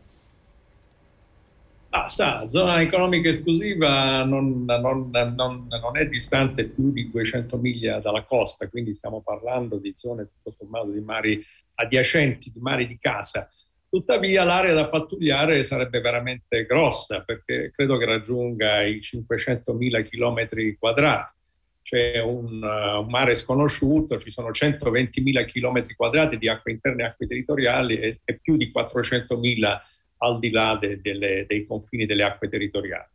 Ah, sa, zona economica esclusiva non, non, non, non, è distante più di 200 miglia dalla costa, quindi stiamo parlando di zone tutto sommato di mari adiacenti, di mari di casa. Tuttavia l'area da pattugliare sarebbe veramente grossa perché credo che raggiunga i 500.000 km quadrati c'è un, uh, un, mare sconosciuto, ci sono 120.000 km quadrati di acque interne e acque territoriali e, e, più di 400.000 al di là de, de, dei confini delle acque territoriali.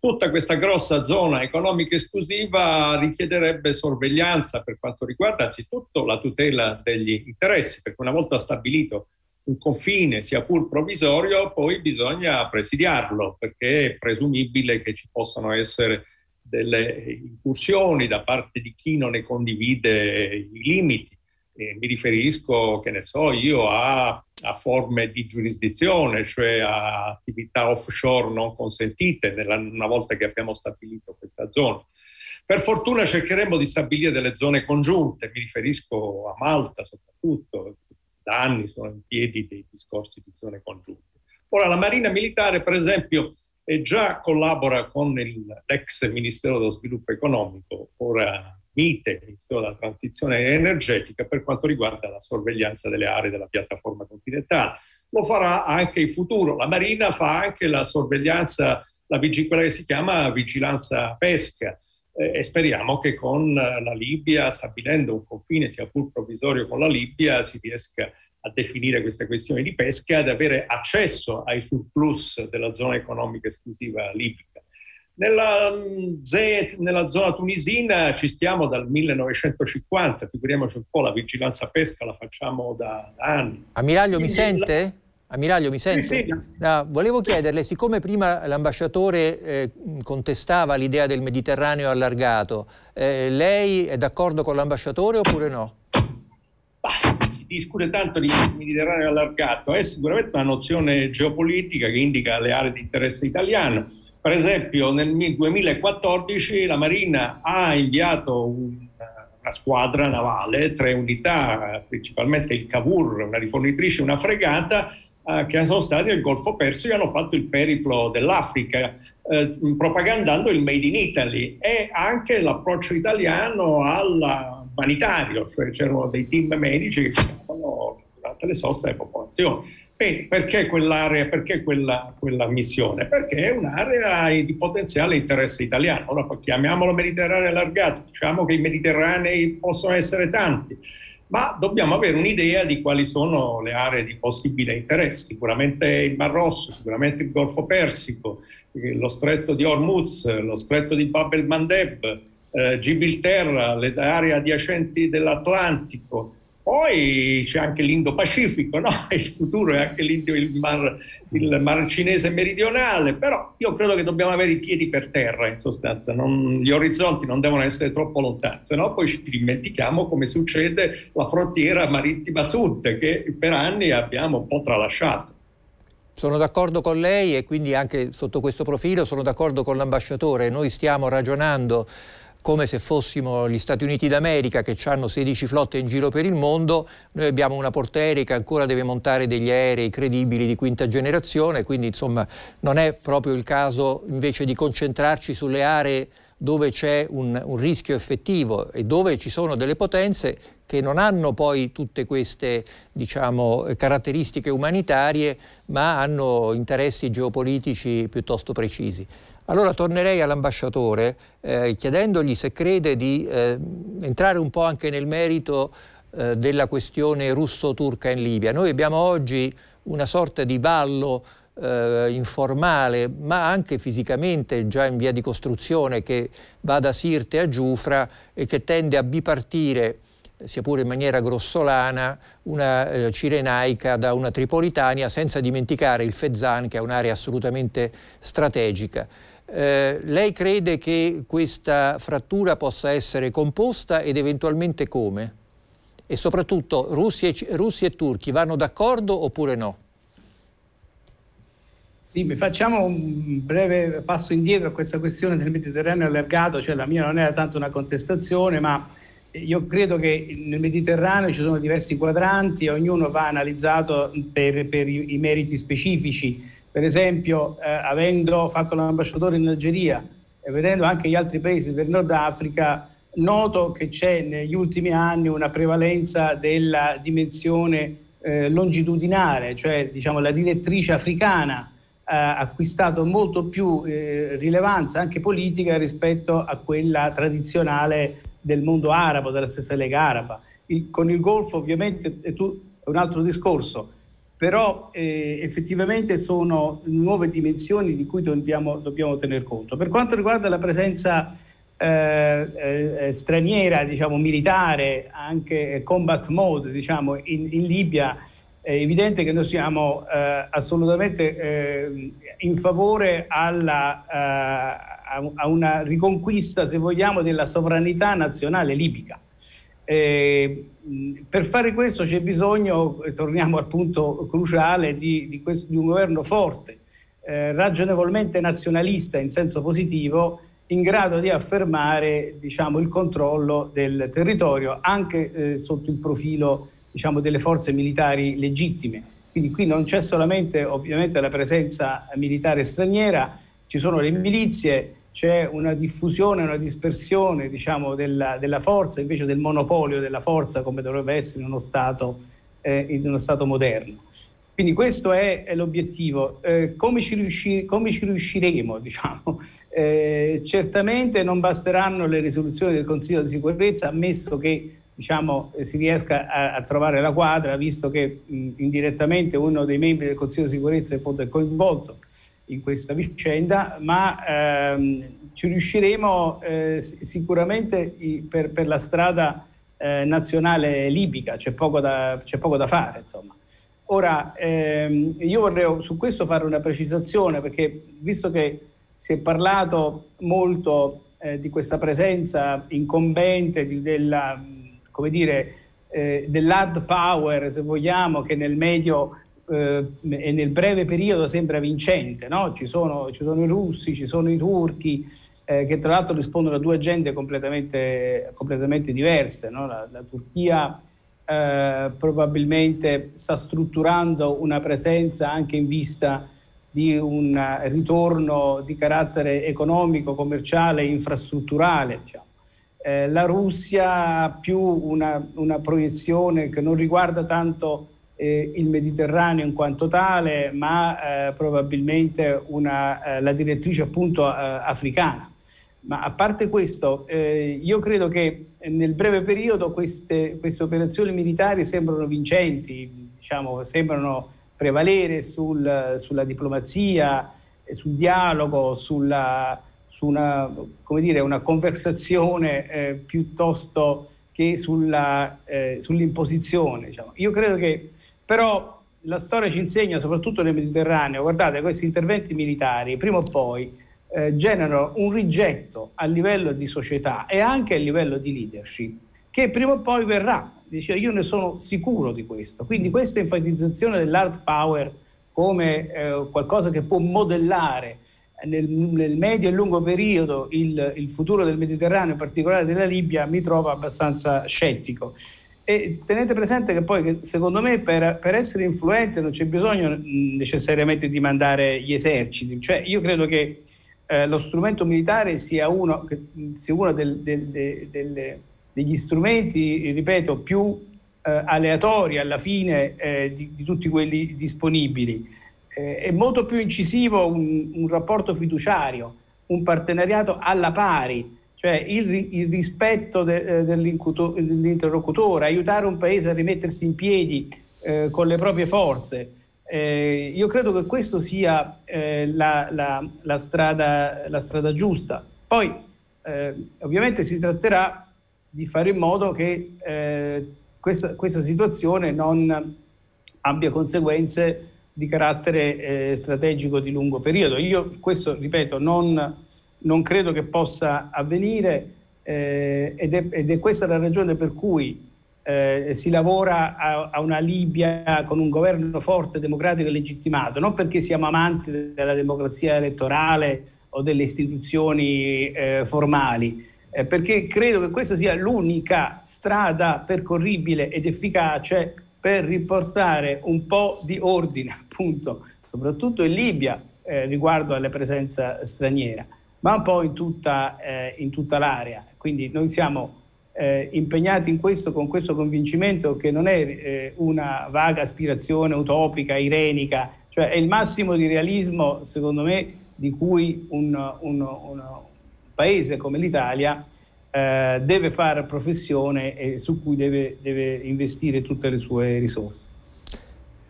Tutta questa grossa zona economica esclusiva richiederebbe sorveglianza per quanto riguarda anzitutto la tutela degli interessi, perché una volta stabilito un confine, sia pur provvisorio, poi bisogna presidiarlo, perché è presumibile che ci possano essere delle incursioni da parte di chi non ne condivide i limiti. E mi riferisco, che ne so io, a, a, forme di giurisdizione, cioè a attività offshore non consentite nella, una volta che abbiamo stabilito questa zona. Per fortuna cercheremo di stabilire delle zone congiunte, mi riferisco a Malta soprattutto, da anni sono in piedi dei discorsi di zone congiunte. Ora, la Marina Militare, per esempio, e già collabora con l'ex Ministero dello Sviluppo Economico, ora MITE, Ministero Transizione Energetica, per quanto riguarda la sorveglianza delle aree della piattaforma continentale. Lo farà anche in futuro. La Marina fa anche la sorveglianza, la, quella che si chiama vigilanza pesca. Eh, e speriamo che con la Libia, stabilendo un confine sia pur provvisorio con la Libia, si riesca a definire queste questioni di pesca, ad avere accesso ai surplus della zona economica esclusiva libica. Nella, mm, nella, zona tunisina ci stiamo dal 1950, figuriamoci un po', la vigilanza pesca la facciamo da, da anni. Ammiraglio, Quindi mi sente? Ammiraglio, mi sente? Sì, sì. No, volevo chiederle, siccome prima l'ambasciatore eh, contestava l'idea del Mediterraneo allargato, eh, lei è d'accordo con l'ambasciatore oppure no? Si discute tanto di Mediterraneo allargato, è sicuramente una nozione geopolitica che indica le aree di interesse italiano. Per esempio, nel 2014 la Marina ha inviato un una squadra navale, tre unità, principalmente il Cavour, una rifornitrice, una fregata, eh, che sono stati nel Golfo Persico e hanno fatto il periplo dell'Africa, eh, propagandando il Made in Italy e anche l'approccio italiano all'umanitario, cioè c'erano dei team medici che facevano durante le soste alle popolazioni. Bene, perché quell'area, perché quella, quella, missione? Perché è un'area di potenziale interesse italiano. Ora chiamiamolo Mediterraneo allargato, diciamo che i Mediterranei possono essere tanti, ma dobbiamo avere un'idea di quali sono le aree di possibile interesse. Sicuramente il Mar Rosso, sicuramente il Golfo Persico, lo stretto di Hormuz, lo stretto di Bab el Mandeb, eh, Gibilterra, le aree adiacenti dell'Atlantico, poi c'è anche l'Indo-Pacifico, no? il futuro è anche il mar, il mar, cinese meridionale, però io credo che dobbiamo avere i piedi per terra in sostanza, non, gli orizzonti non devono essere troppo lontani, se no poi ci dimentichiamo come succede la frontiera marittima sud che per anni abbiamo un po' tralasciato. Sono d'accordo con lei e quindi anche sotto questo profilo sono d'accordo con l'ambasciatore, noi stiamo ragionando come se fossimo gli Stati Uniti d'America che hanno 16 flotte in giro per il mondo, noi abbiamo una portaerei che ancora deve montare degli aerei credibili di quinta generazione, quindi insomma non è proprio il caso invece di concentrarci sulle aree dove c'è un, un rischio effettivo e dove ci sono delle potenze che non hanno poi tutte queste diciamo, caratteristiche umanitarie, ma hanno interessi geopolitici piuttosto precisi. Allora tornerei all'ambasciatore eh, chiedendogli se crede di eh, entrare un po' anche nel merito eh, della questione russo-turca in Libia. Noi abbiamo oggi una sorta di ballo eh, informale, ma anche fisicamente già in via di costruzione, che va da Sirte a Giufra e che tende a bipartire sia pure in maniera grossolana, una eh, cirenaica da una Tripolitania, senza dimenticare il Fezzan, che è un'area assolutamente strategica. Eh, lei crede che questa frattura possa essere composta ed eventualmente come? E soprattutto russi e, russi e turchi vanno d'accordo oppure no? Sì, facciamo un breve passo indietro a questa questione del Mediterraneo allargato, cioè la mia non era tanto una contestazione, ma io credo che nel Mediterraneo ci sono diversi quadranti, ognuno va analizzato per, per i, meriti specifici per esempio, eh, avendo fatto l'ambasciatore in Algeria e vedendo anche gli altri paesi del Nord Africa, noto che c'è negli ultimi anni una prevalenza della dimensione eh, longitudinale, cioè diciamo, la direttrice africana ha acquistato molto più eh, rilevanza anche politica rispetto a quella tradizionale del mondo arabo, della stessa Lega Araba. Il, con il Golfo ovviamente è, tu, è un altro discorso, però eh, effettivamente sono nuove dimensioni di cui dobbiamo, dobbiamo, tener conto. Per quanto riguarda la presenza eh, eh, straniera, diciamo militare, anche combat mode diciamo, in, in Libia, è evidente che noi siamo eh, assolutamente eh, in favore alla, eh, a una riconquista, se vogliamo, della sovranità nazionale libica. Eh, per fare questo c'è bisogno, torniamo al punto cruciale, di, di, questo, di un governo forte, eh, ragionevolmente nazionalista in senso positivo, in grado di affermare diciamo, il controllo del territorio anche eh, sotto il profilo diciamo, delle forze militari legittime. Quindi qui non c'è solamente ovviamente la presenza militare straniera, ci sono le milizie, c'è una diffusione, una dispersione diciamo, della, della, forza invece del monopolio della forza come dovrebbe essere in uno Stato, eh, in uno stato moderno. Quindi questo è, è l'obiettivo. Eh, come, ci riusci, come, ci riusciremo? Diciamo? Eh, certamente non basteranno le risoluzioni del Consiglio di sicurezza, ammesso che diciamo, si riesca a, a, trovare la quadra, visto che mh, indirettamente uno dei membri del Consiglio di sicurezza è coinvolto in questa vicenda, ma ehm, ci riusciremo eh, sicuramente per, per, la strada eh, nazionale libica, c'è poco da, c'è poco da fare. Insomma. Ora, ehm, io vorrei su questo fare una precisazione perché visto che si è parlato molto eh, di questa presenza incombente di, della, come dire, eh, dell'hard power, se vogliamo, che nel medio eh, e nel breve periodo sembra vincente. No? Ci, sono, ci, sono, i russi, ci sono i turchi, eh, che tra l'altro rispondono a due agende completamente, completamente diverse. No? La, la, Turchia eh, probabilmente sta strutturando una presenza anche in vista di un ritorno di carattere economico, commerciale e infrastrutturale. Diciamo. Eh, la Russia ha più una, una, proiezione che non riguarda tanto eh, il Mediterraneo in quanto tale, ma eh, probabilmente una, eh, la direttrice appunto eh, africana. Ma a parte questo, eh, io credo che nel breve periodo queste, queste operazioni militari sembrano vincenti, diciamo, sembrano prevalere sul, sulla diplomazia, sul dialogo, sulla, su una, dire, una conversazione eh, piuttosto che sulla, eh, sull'imposizione. Diciamo. Io credo che però la storia ci insegna, soprattutto nel Mediterraneo, guardate, questi interventi militari prima o poi eh, generano un rigetto a livello di società e anche a livello di leadership che prima o poi verrà. Dice, io ne sono sicuro di questo. Quindi questa enfatizzazione dell'hard power come eh, qualcosa che può modellare nel, nel, medio e lungo periodo il, il, futuro del Mediterraneo, in particolare della Libia, mi trova abbastanza scettico. E tenete presente che poi, secondo me, per, per, essere influente non c'è bisogno necessariamente di mandare gli eserciti. Cioè, io credo che eh, lo strumento militare sia uno, sia uno del, del, del, degli strumenti, ripeto, più eh, aleatori alla fine eh, di, di tutti quelli disponibili eh, è molto più incisivo un, un, rapporto fiduciario, un partenariato alla pari, cioè il, il rispetto de, eh, dell'interlocutore, aiutare un paese a rimettersi in piedi eh, con le proprie forze. Eh, io credo che questo sia eh, la, la, la, strada, la, strada, giusta. Poi eh, ovviamente si tratterà di fare in modo che questa, questa situazione non abbia conseguenze di carattere eh, strategico di lungo periodo. Io questo, ripeto, non, non credo che possa avvenire eh, ed, è, ed, è, questa la ragione per cui eh, si lavora a, a, una Libia con un governo forte, democratico e legittimato, non perché siamo amanti della democrazia elettorale o delle istituzioni eh, formali, eh, perché credo che questa sia l'unica strada percorribile ed efficace per riportare un po' di ordine, appunto, soprattutto in Libia eh, riguardo alla presenza straniera, ma un po' in tutta, eh, in tutta l'area. Quindi noi siamo eh, impegnati in questo con questo convincimento che non è eh, una vaga aspirazione utopica, irenica, cioè è il massimo di realismo, secondo me, di cui un, un, un paese come l'Italia eh, deve fare professione e su cui deve, deve, investire tutte le sue risorse.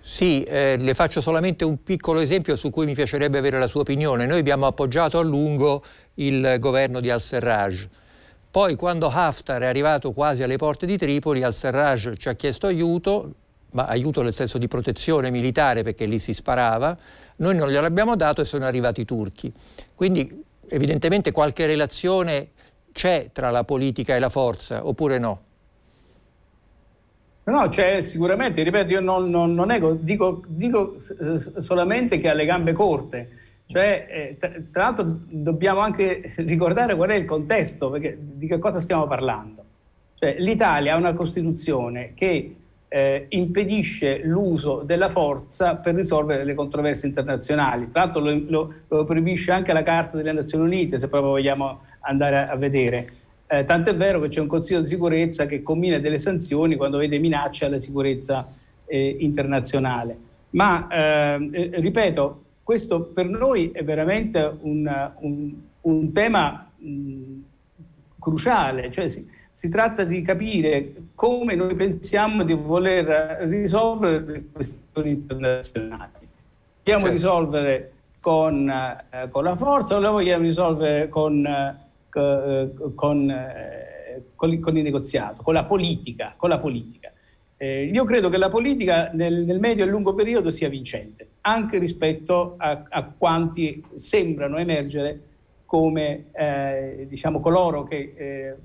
Sì, eh, le faccio solamente un piccolo esempio su cui mi piacerebbe avere la sua opinione. Noi abbiamo appoggiato a lungo il governo di al-Serraj. Poi quando Haftar è arrivato quasi alle porte di Tripoli, al-Serraj ci ha chiesto aiuto, ma aiuto nel senso di protezione militare perché lì si sparava, noi non gliel'abbiamo dato e sono arrivati i turchi. Quindi evidentemente qualche relazione c'è tra la politica e la forza oppure no? No, c'è sicuramente, ripeto, io non, non, non nego, dico, dico, solamente che ha le gambe corte. Cioè, eh, tra, tra l'altro dobbiamo anche ricordare qual è il contesto, perché di che cosa stiamo parlando. Cioè, L'Italia ha una Costituzione che eh, impedisce l'uso della forza per risolvere le controversie internazionali. Tra l'altro lo, lo, lo, proibisce anche la Carta delle Nazioni Unite, se proprio vogliamo andare a, a vedere. Eh, tant'è vero che c'è un Consiglio di sicurezza che combina delle sanzioni quando vede minacce alla sicurezza eh, internazionale. Ma, eh, eh, ripeto, questo per noi è veramente un, un, un tema mh, cruciale, cioè si, si tratta di capire come noi pensiamo di voler risolvere le questioni internazionali. Vogliamo certo. risolvere con, eh, con, la forza o le vogliamo risolvere con, eh, con, eh, con, con, il negoziato, con la politica? Con la politica. Eh, io credo che la politica nel, nel, medio e lungo periodo sia vincente, anche rispetto a, a quanti sembrano emergere come eh, diciamo, coloro che eh,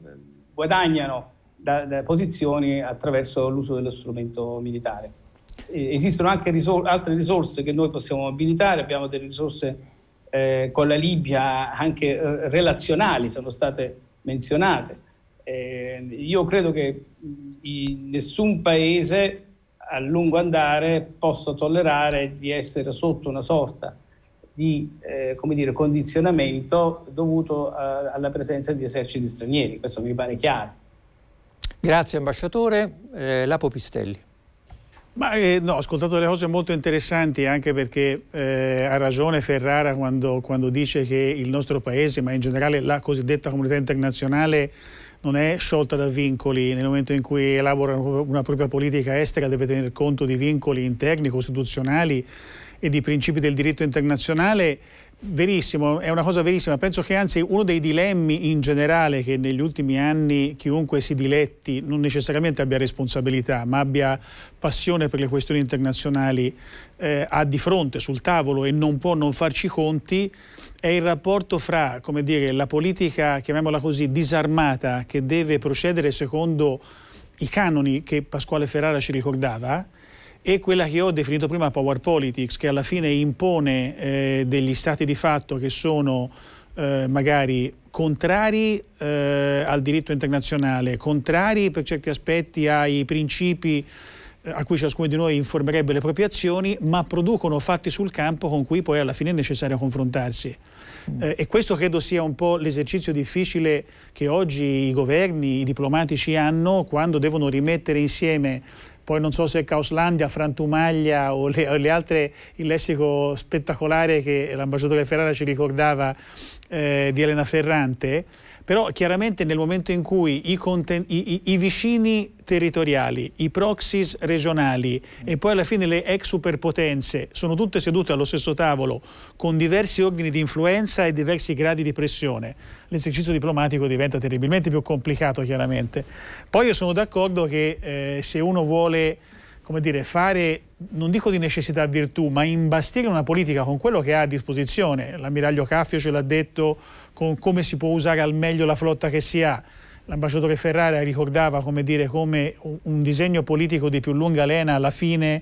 guadagnano da, da, posizioni attraverso l'uso dello strumento militare. esistono anche risor- altre risorse che noi possiamo mobilitare, abbiamo delle risorse eh, con la Libia anche eh, relazionali, sono state menzionate. Eh, io credo che in nessun paese a lungo andare possa tollerare di essere sotto una sorta di eh, come dire, condizionamento dovuto a, alla presenza di eserciti stranieri, questo mi pare chiaro. Grazie ambasciatore, eh, Lapo Pistelli. Ma, eh, no, ho ascoltato delle cose molto interessanti anche perché eh, ha ragione Ferrara quando, quando, dice che il nostro paese, ma in generale la cosiddetta comunità internazionale, non è sciolta da vincoli. Nel momento in cui elabora una propria politica estera deve tener conto di vincoli interni, costituzionali e di principi del diritto internazionale Verissimo, è una cosa verissima. Penso che anzi uno dei dilemmi in generale che negli ultimi anni chiunque si diletti non necessariamente abbia responsabilità, ma abbia passione per le questioni internazionali eh, ha di fronte sul tavolo e non può non farci conti è il rapporto fra, dire, la politica, chiamiamola così, disarmata che deve procedere secondo i canoni che Pasquale Ferrara ci ricordava e quella che ho definito prima power politics, che alla fine impone eh, degli stati di fatto che sono eh, magari contrari eh, al diritto internazionale, contrari per certi aspetti ai principi eh, a cui ciascuno di noi informerebbe le proprie azioni, ma producono fatti sul campo con cui poi alla fine è necessario confrontarsi. Mm. Eh, e questo credo sia un po' l'esercizio difficile che oggi i governi, i diplomatici hanno quando devono rimettere insieme poi non so se Causlandia, Frantumaglia o le, o le altre, il lessico spettacolare che l'ambasciatore Ferrara ci ricordava eh, di Elena Ferrante, però chiaramente nel momento in cui i, i, i, vicini territoriali, i proxies regionali e poi alla fine le ex superpotenze sono tutte sedute allo stesso tavolo con diversi ordini di influenza e diversi gradi di pressione, l'esercizio diplomatico diventa terribilmente più complicato chiaramente. Poi io sono d'accordo che eh, se uno vuole come dire, fare, non dico di necessità virtù, ma imbastire una politica con quello che ha a disposizione. L'ammiraglio Caffio ce l'ha detto con come si può usare al meglio la flotta che si ha. L'ambasciatore Ferrara ricordava come, dire, come un disegno politico di più lunga lena alla fine,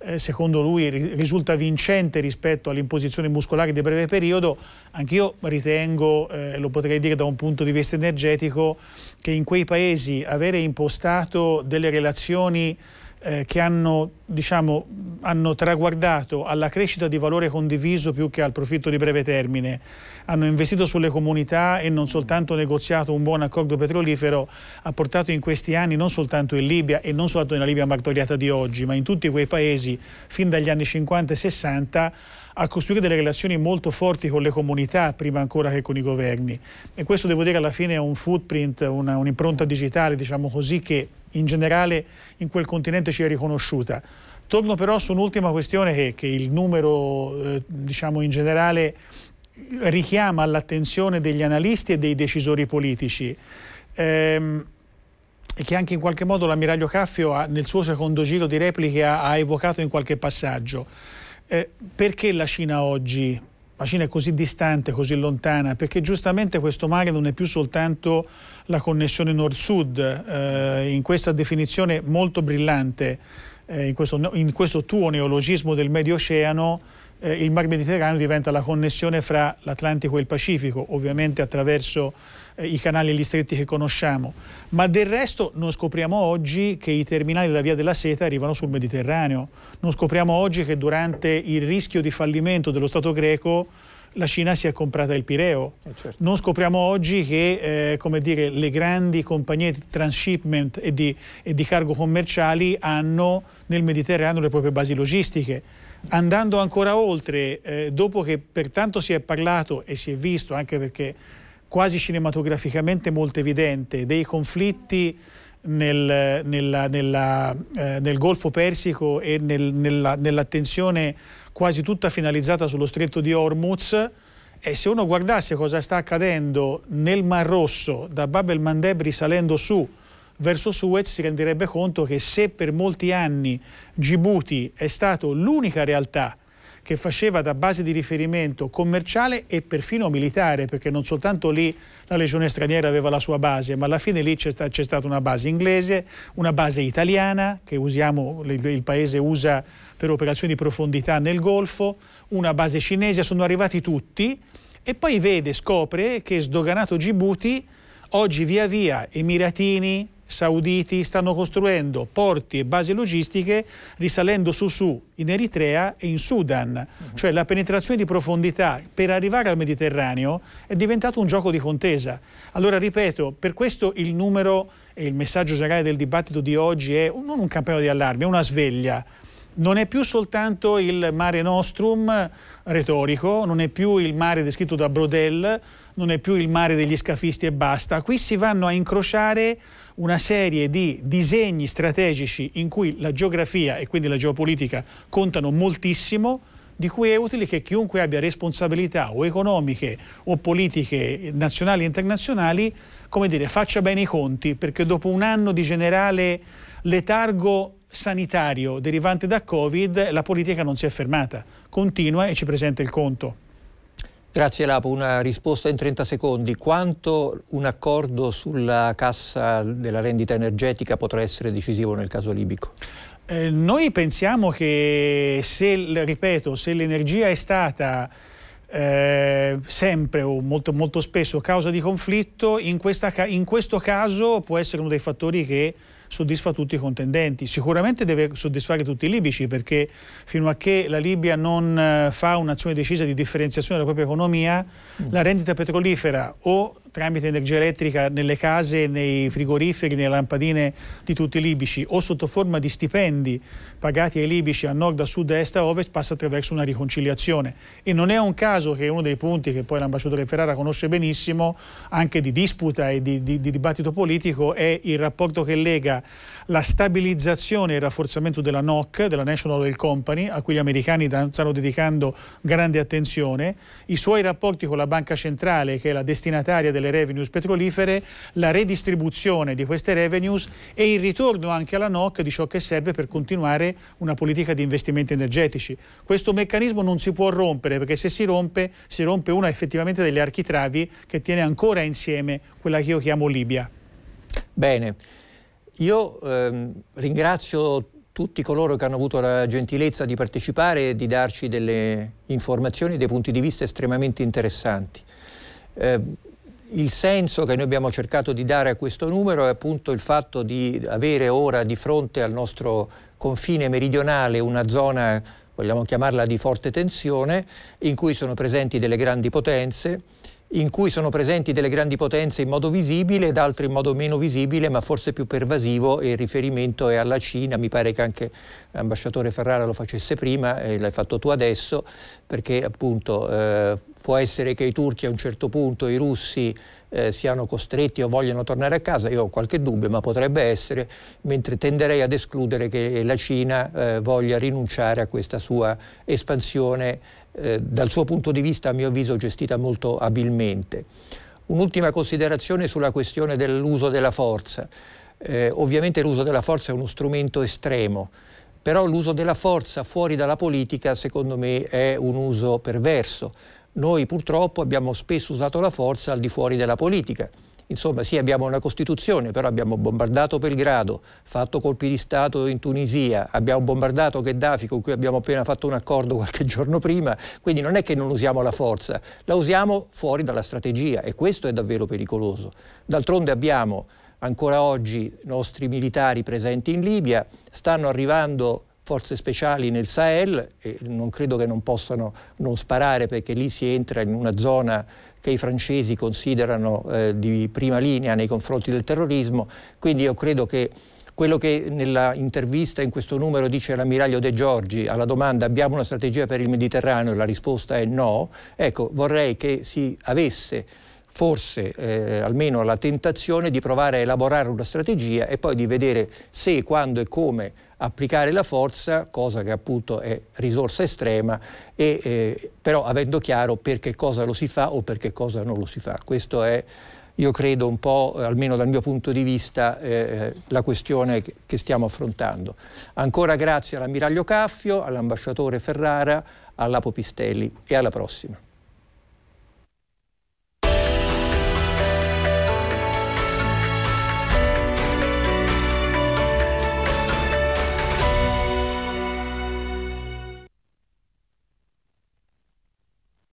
eh, secondo lui, risulta vincente rispetto alle imposizioni muscolari di breve periodo. Anch'io ritengo, eh, lo potrei dire da un punto di vista energetico, che in quei paesi avere impostato delle relazioni eh, che hanno, diciamo, hanno, traguardato alla crescita di valore condiviso più che al profitto di breve termine, hanno investito sulle comunità e non soltanto negoziato un buon accordo petrolifero, ha portato in questi anni non soltanto in Libia e non soltanto nella Libia martoriata di oggi, ma in tutti quei paesi fin dagli anni 50 e 60 a costruire delle relazioni molto forti con le comunità prima ancora che con i governi e questo devo dire alla fine è un footprint, un'impronta digitale diciamo così che in generale in quel continente ci è riconosciuta. Torno però su un'ultima questione che, che, il numero eh, diciamo in generale richiama all'attenzione degli analisti e dei decisori politici. Ehm, e che anche in qualche modo l'ammiraglio Caffio ha, nel suo secondo giro di repliche ha, ha evocato in qualche passaggio. Eh, perché la Cina oggi, la Cina è così distante, così lontana? Perché giustamente questo mare non è più soltanto la connessione nord-sud, eh, in questa definizione molto brillante, eh, in, questo, in, questo, tuo neologismo del Medio Oceano, eh, il Mar Mediterraneo diventa la connessione fra l'Atlantico e il Pacifico, ovviamente attraverso eh, i canali e gli stretti che conosciamo, ma del resto non scopriamo oggi che i terminali della Via della Seta arrivano sul Mediterraneo, non scopriamo oggi che durante il rischio di fallimento dello Stato greco la Cina si è comprata il Pireo. Eh certo. Non scopriamo oggi che eh, dire, le grandi compagnie di transshipment e di, e di cargo commerciali hanno nel Mediterraneo le proprie basi logistiche. Andando ancora oltre, eh, dopo che per tanto si è parlato e si è visto, anche perché quasi cinematograficamente molto evidente dei conflitti nel, nella, nella, eh, nel Golfo Persico e nel, nella, nell'attenzione quasi tutta finalizzata sullo stretto di Hormuz. E se uno guardasse cosa sta accadendo nel Mar Rosso da Bab el Mandeb risalendo su verso Suez si renderebbe conto che se per molti anni Djibouti è stato l'unica realtà che faceva da base di riferimento commerciale e perfino militare, perché non soltanto lì la legione straniera aveva la sua base, ma alla fine lì c'è, sta, stata una base inglese, una base italiana che usiamo, il, il paese usa per operazioni di profondità nel Golfo, una base cinese, sono arrivati tutti e poi vede, scopre che sdoganato Djibouti, oggi via via emiratini, sauditi stanno costruendo porti e basi logistiche risalendo su su in Eritrea e in Sudan. Uh-huh. Cioè la penetrazione di profondità per arrivare al Mediterraneo è diventato un gioco di contesa. Allora ripeto, per questo il numero e il messaggio generale del dibattito di oggi è non un campione di allarme, è una sveglia non è più soltanto il mare nostrum retorico, non è più il mare descritto da Brodel, non è più il mare degli scafisti e basta. Qui si vanno a incrociare una serie di disegni strategici in cui la geografia e quindi la geopolitica contano moltissimo, di cui è utile che chiunque abbia responsabilità o economiche o politiche nazionali e internazionali, come dire, faccia bene i conti, perché dopo un anno di generale letargo sanitario derivante da Covid, la politica non si è fermata, continua e ci presenta il conto. Grazie Lapo, una risposta in 30 secondi. Quanto un accordo sulla cassa della rendita energetica potrà essere decisivo nel caso libico? Eh, noi pensiamo che se, ripeto, se l'energia è stata eh, sempre o molto, molto, spesso causa di conflitto, in, questa, in questo caso può essere uno dei fattori che soddisfa tutti i contendenti. Sicuramente deve soddisfare tutti i libici perché fino a che la Libia non eh, fa un'azione decisa di differenziazione della propria economia, mm. la rendita petrolifera o tramite energia elettrica nelle case, nei frigoriferi, nelle lampadine di tutti i libici o sotto forma di stipendi pagati ai libici a nord, a sud, a est, a ovest passa attraverso una riconciliazione. E non è un caso che uno dei punti che poi l'ambasciatore Ferrara conosce benissimo, anche di disputa e di, di, di dibattito politico, è il rapporto che lega la stabilizzazione e il rafforzamento della NOC, della National Oil Company, a cui gli americani stanno dedicando grande attenzione, i suoi rapporti con la banca centrale, che è la destinataria del delle revenues petrolifere, la redistribuzione di queste revenues e il ritorno anche alla NOC di ciò che serve per continuare una politica di investimenti energetici. Questo meccanismo non si può rompere perché se si rompe, si rompe una effettivamente delle architravi che tiene ancora insieme quella che io chiamo Libia. Bene, io ehm, ringrazio tutti coloro che hanno avuto la gentilezza di partecipare e di darci delle informazioni, dei punti di vista estremamente interessanti. Eh, il senso che noi abbiamo cercato di dare a questo numero è appunto il fatto di avere ora di fronte al nostro confine meridionale una zona, vogliamo chiamarla di forte tensione, in cui sono presenti delle grandi potenze, in cui sono presenti delle grandi potenze in modo visibile ed altre in modo meno visibile, ma forse più pervasivo e il riferimento è alla Cina. Mi pare che anche l'ambasciatore Ferrara lo facesse prima e l'hai fatto tu adesso, perché appunto eh, può essere che i turchi a un certo punto, i russi, eh, siano costretti o vogliano tornare a casa, io ho qualche dubbio, ma potrebbe essere, mentre tenderei ad escludere che la Cina eh, voglia rinunciare a questa sua espansione, eh, dal suo punto di vista, a mio avviso, gestita molto abilmente. Un'ultima considerazione sulla questione dell'uso della forza. Eh, ovviamente l'uso della forza è uno strumento estremo, però l'uso della forza fuori dalla politica, secondo me, è un uso perverso noi purtroppo abbiamo spesso usato la forza al di fuori della politica. Insomma, sì, abbiamo una Costituzione, però abbiamo bombardato Belgrado, fatto colpi di Stato in Tunisia, abbiamo bombardato Gheddafi con cui abbiamo appena fatto un accordo qualche giorno prima, quindi non è che non usiamo la forza, la usiamo fuori dalla strategia e questo è davvero pericoloso. D'altronde abbiamo ancora oggi nostri militari presenti in Libia, stanno arrivando forze speciali nel Sahel e non credo che non possano non sparare perché lì si entra in una zona che i francesi considerano eh, di prima linea nei confronti del terrorismo, quindi io credo che quello che nella intervista in questo numero dice l'ammiraglio De Giorgi alla domanda abbiamo una strategia per il Mediterraneo? E la risposta è no, ecco vorrei che si avesse forse eh, almeno la tentazione di provare a elaborare una strategia e poi di vedere se, quando e come applicare la forza, cosa che appunto è risorsa estrema, e, eh, però avendo chiaro per che cosa lo si fa o per che cosa non lo si fa. Questo è, io credo, un po', eh, almeno dal mio punto di vista, eh, eh la questione che stiamo affrontando. Ancora grazie all'ammiraglio Caffio, all'ambasciatore Ferrara, all'Apo Pistelli e alla prossima.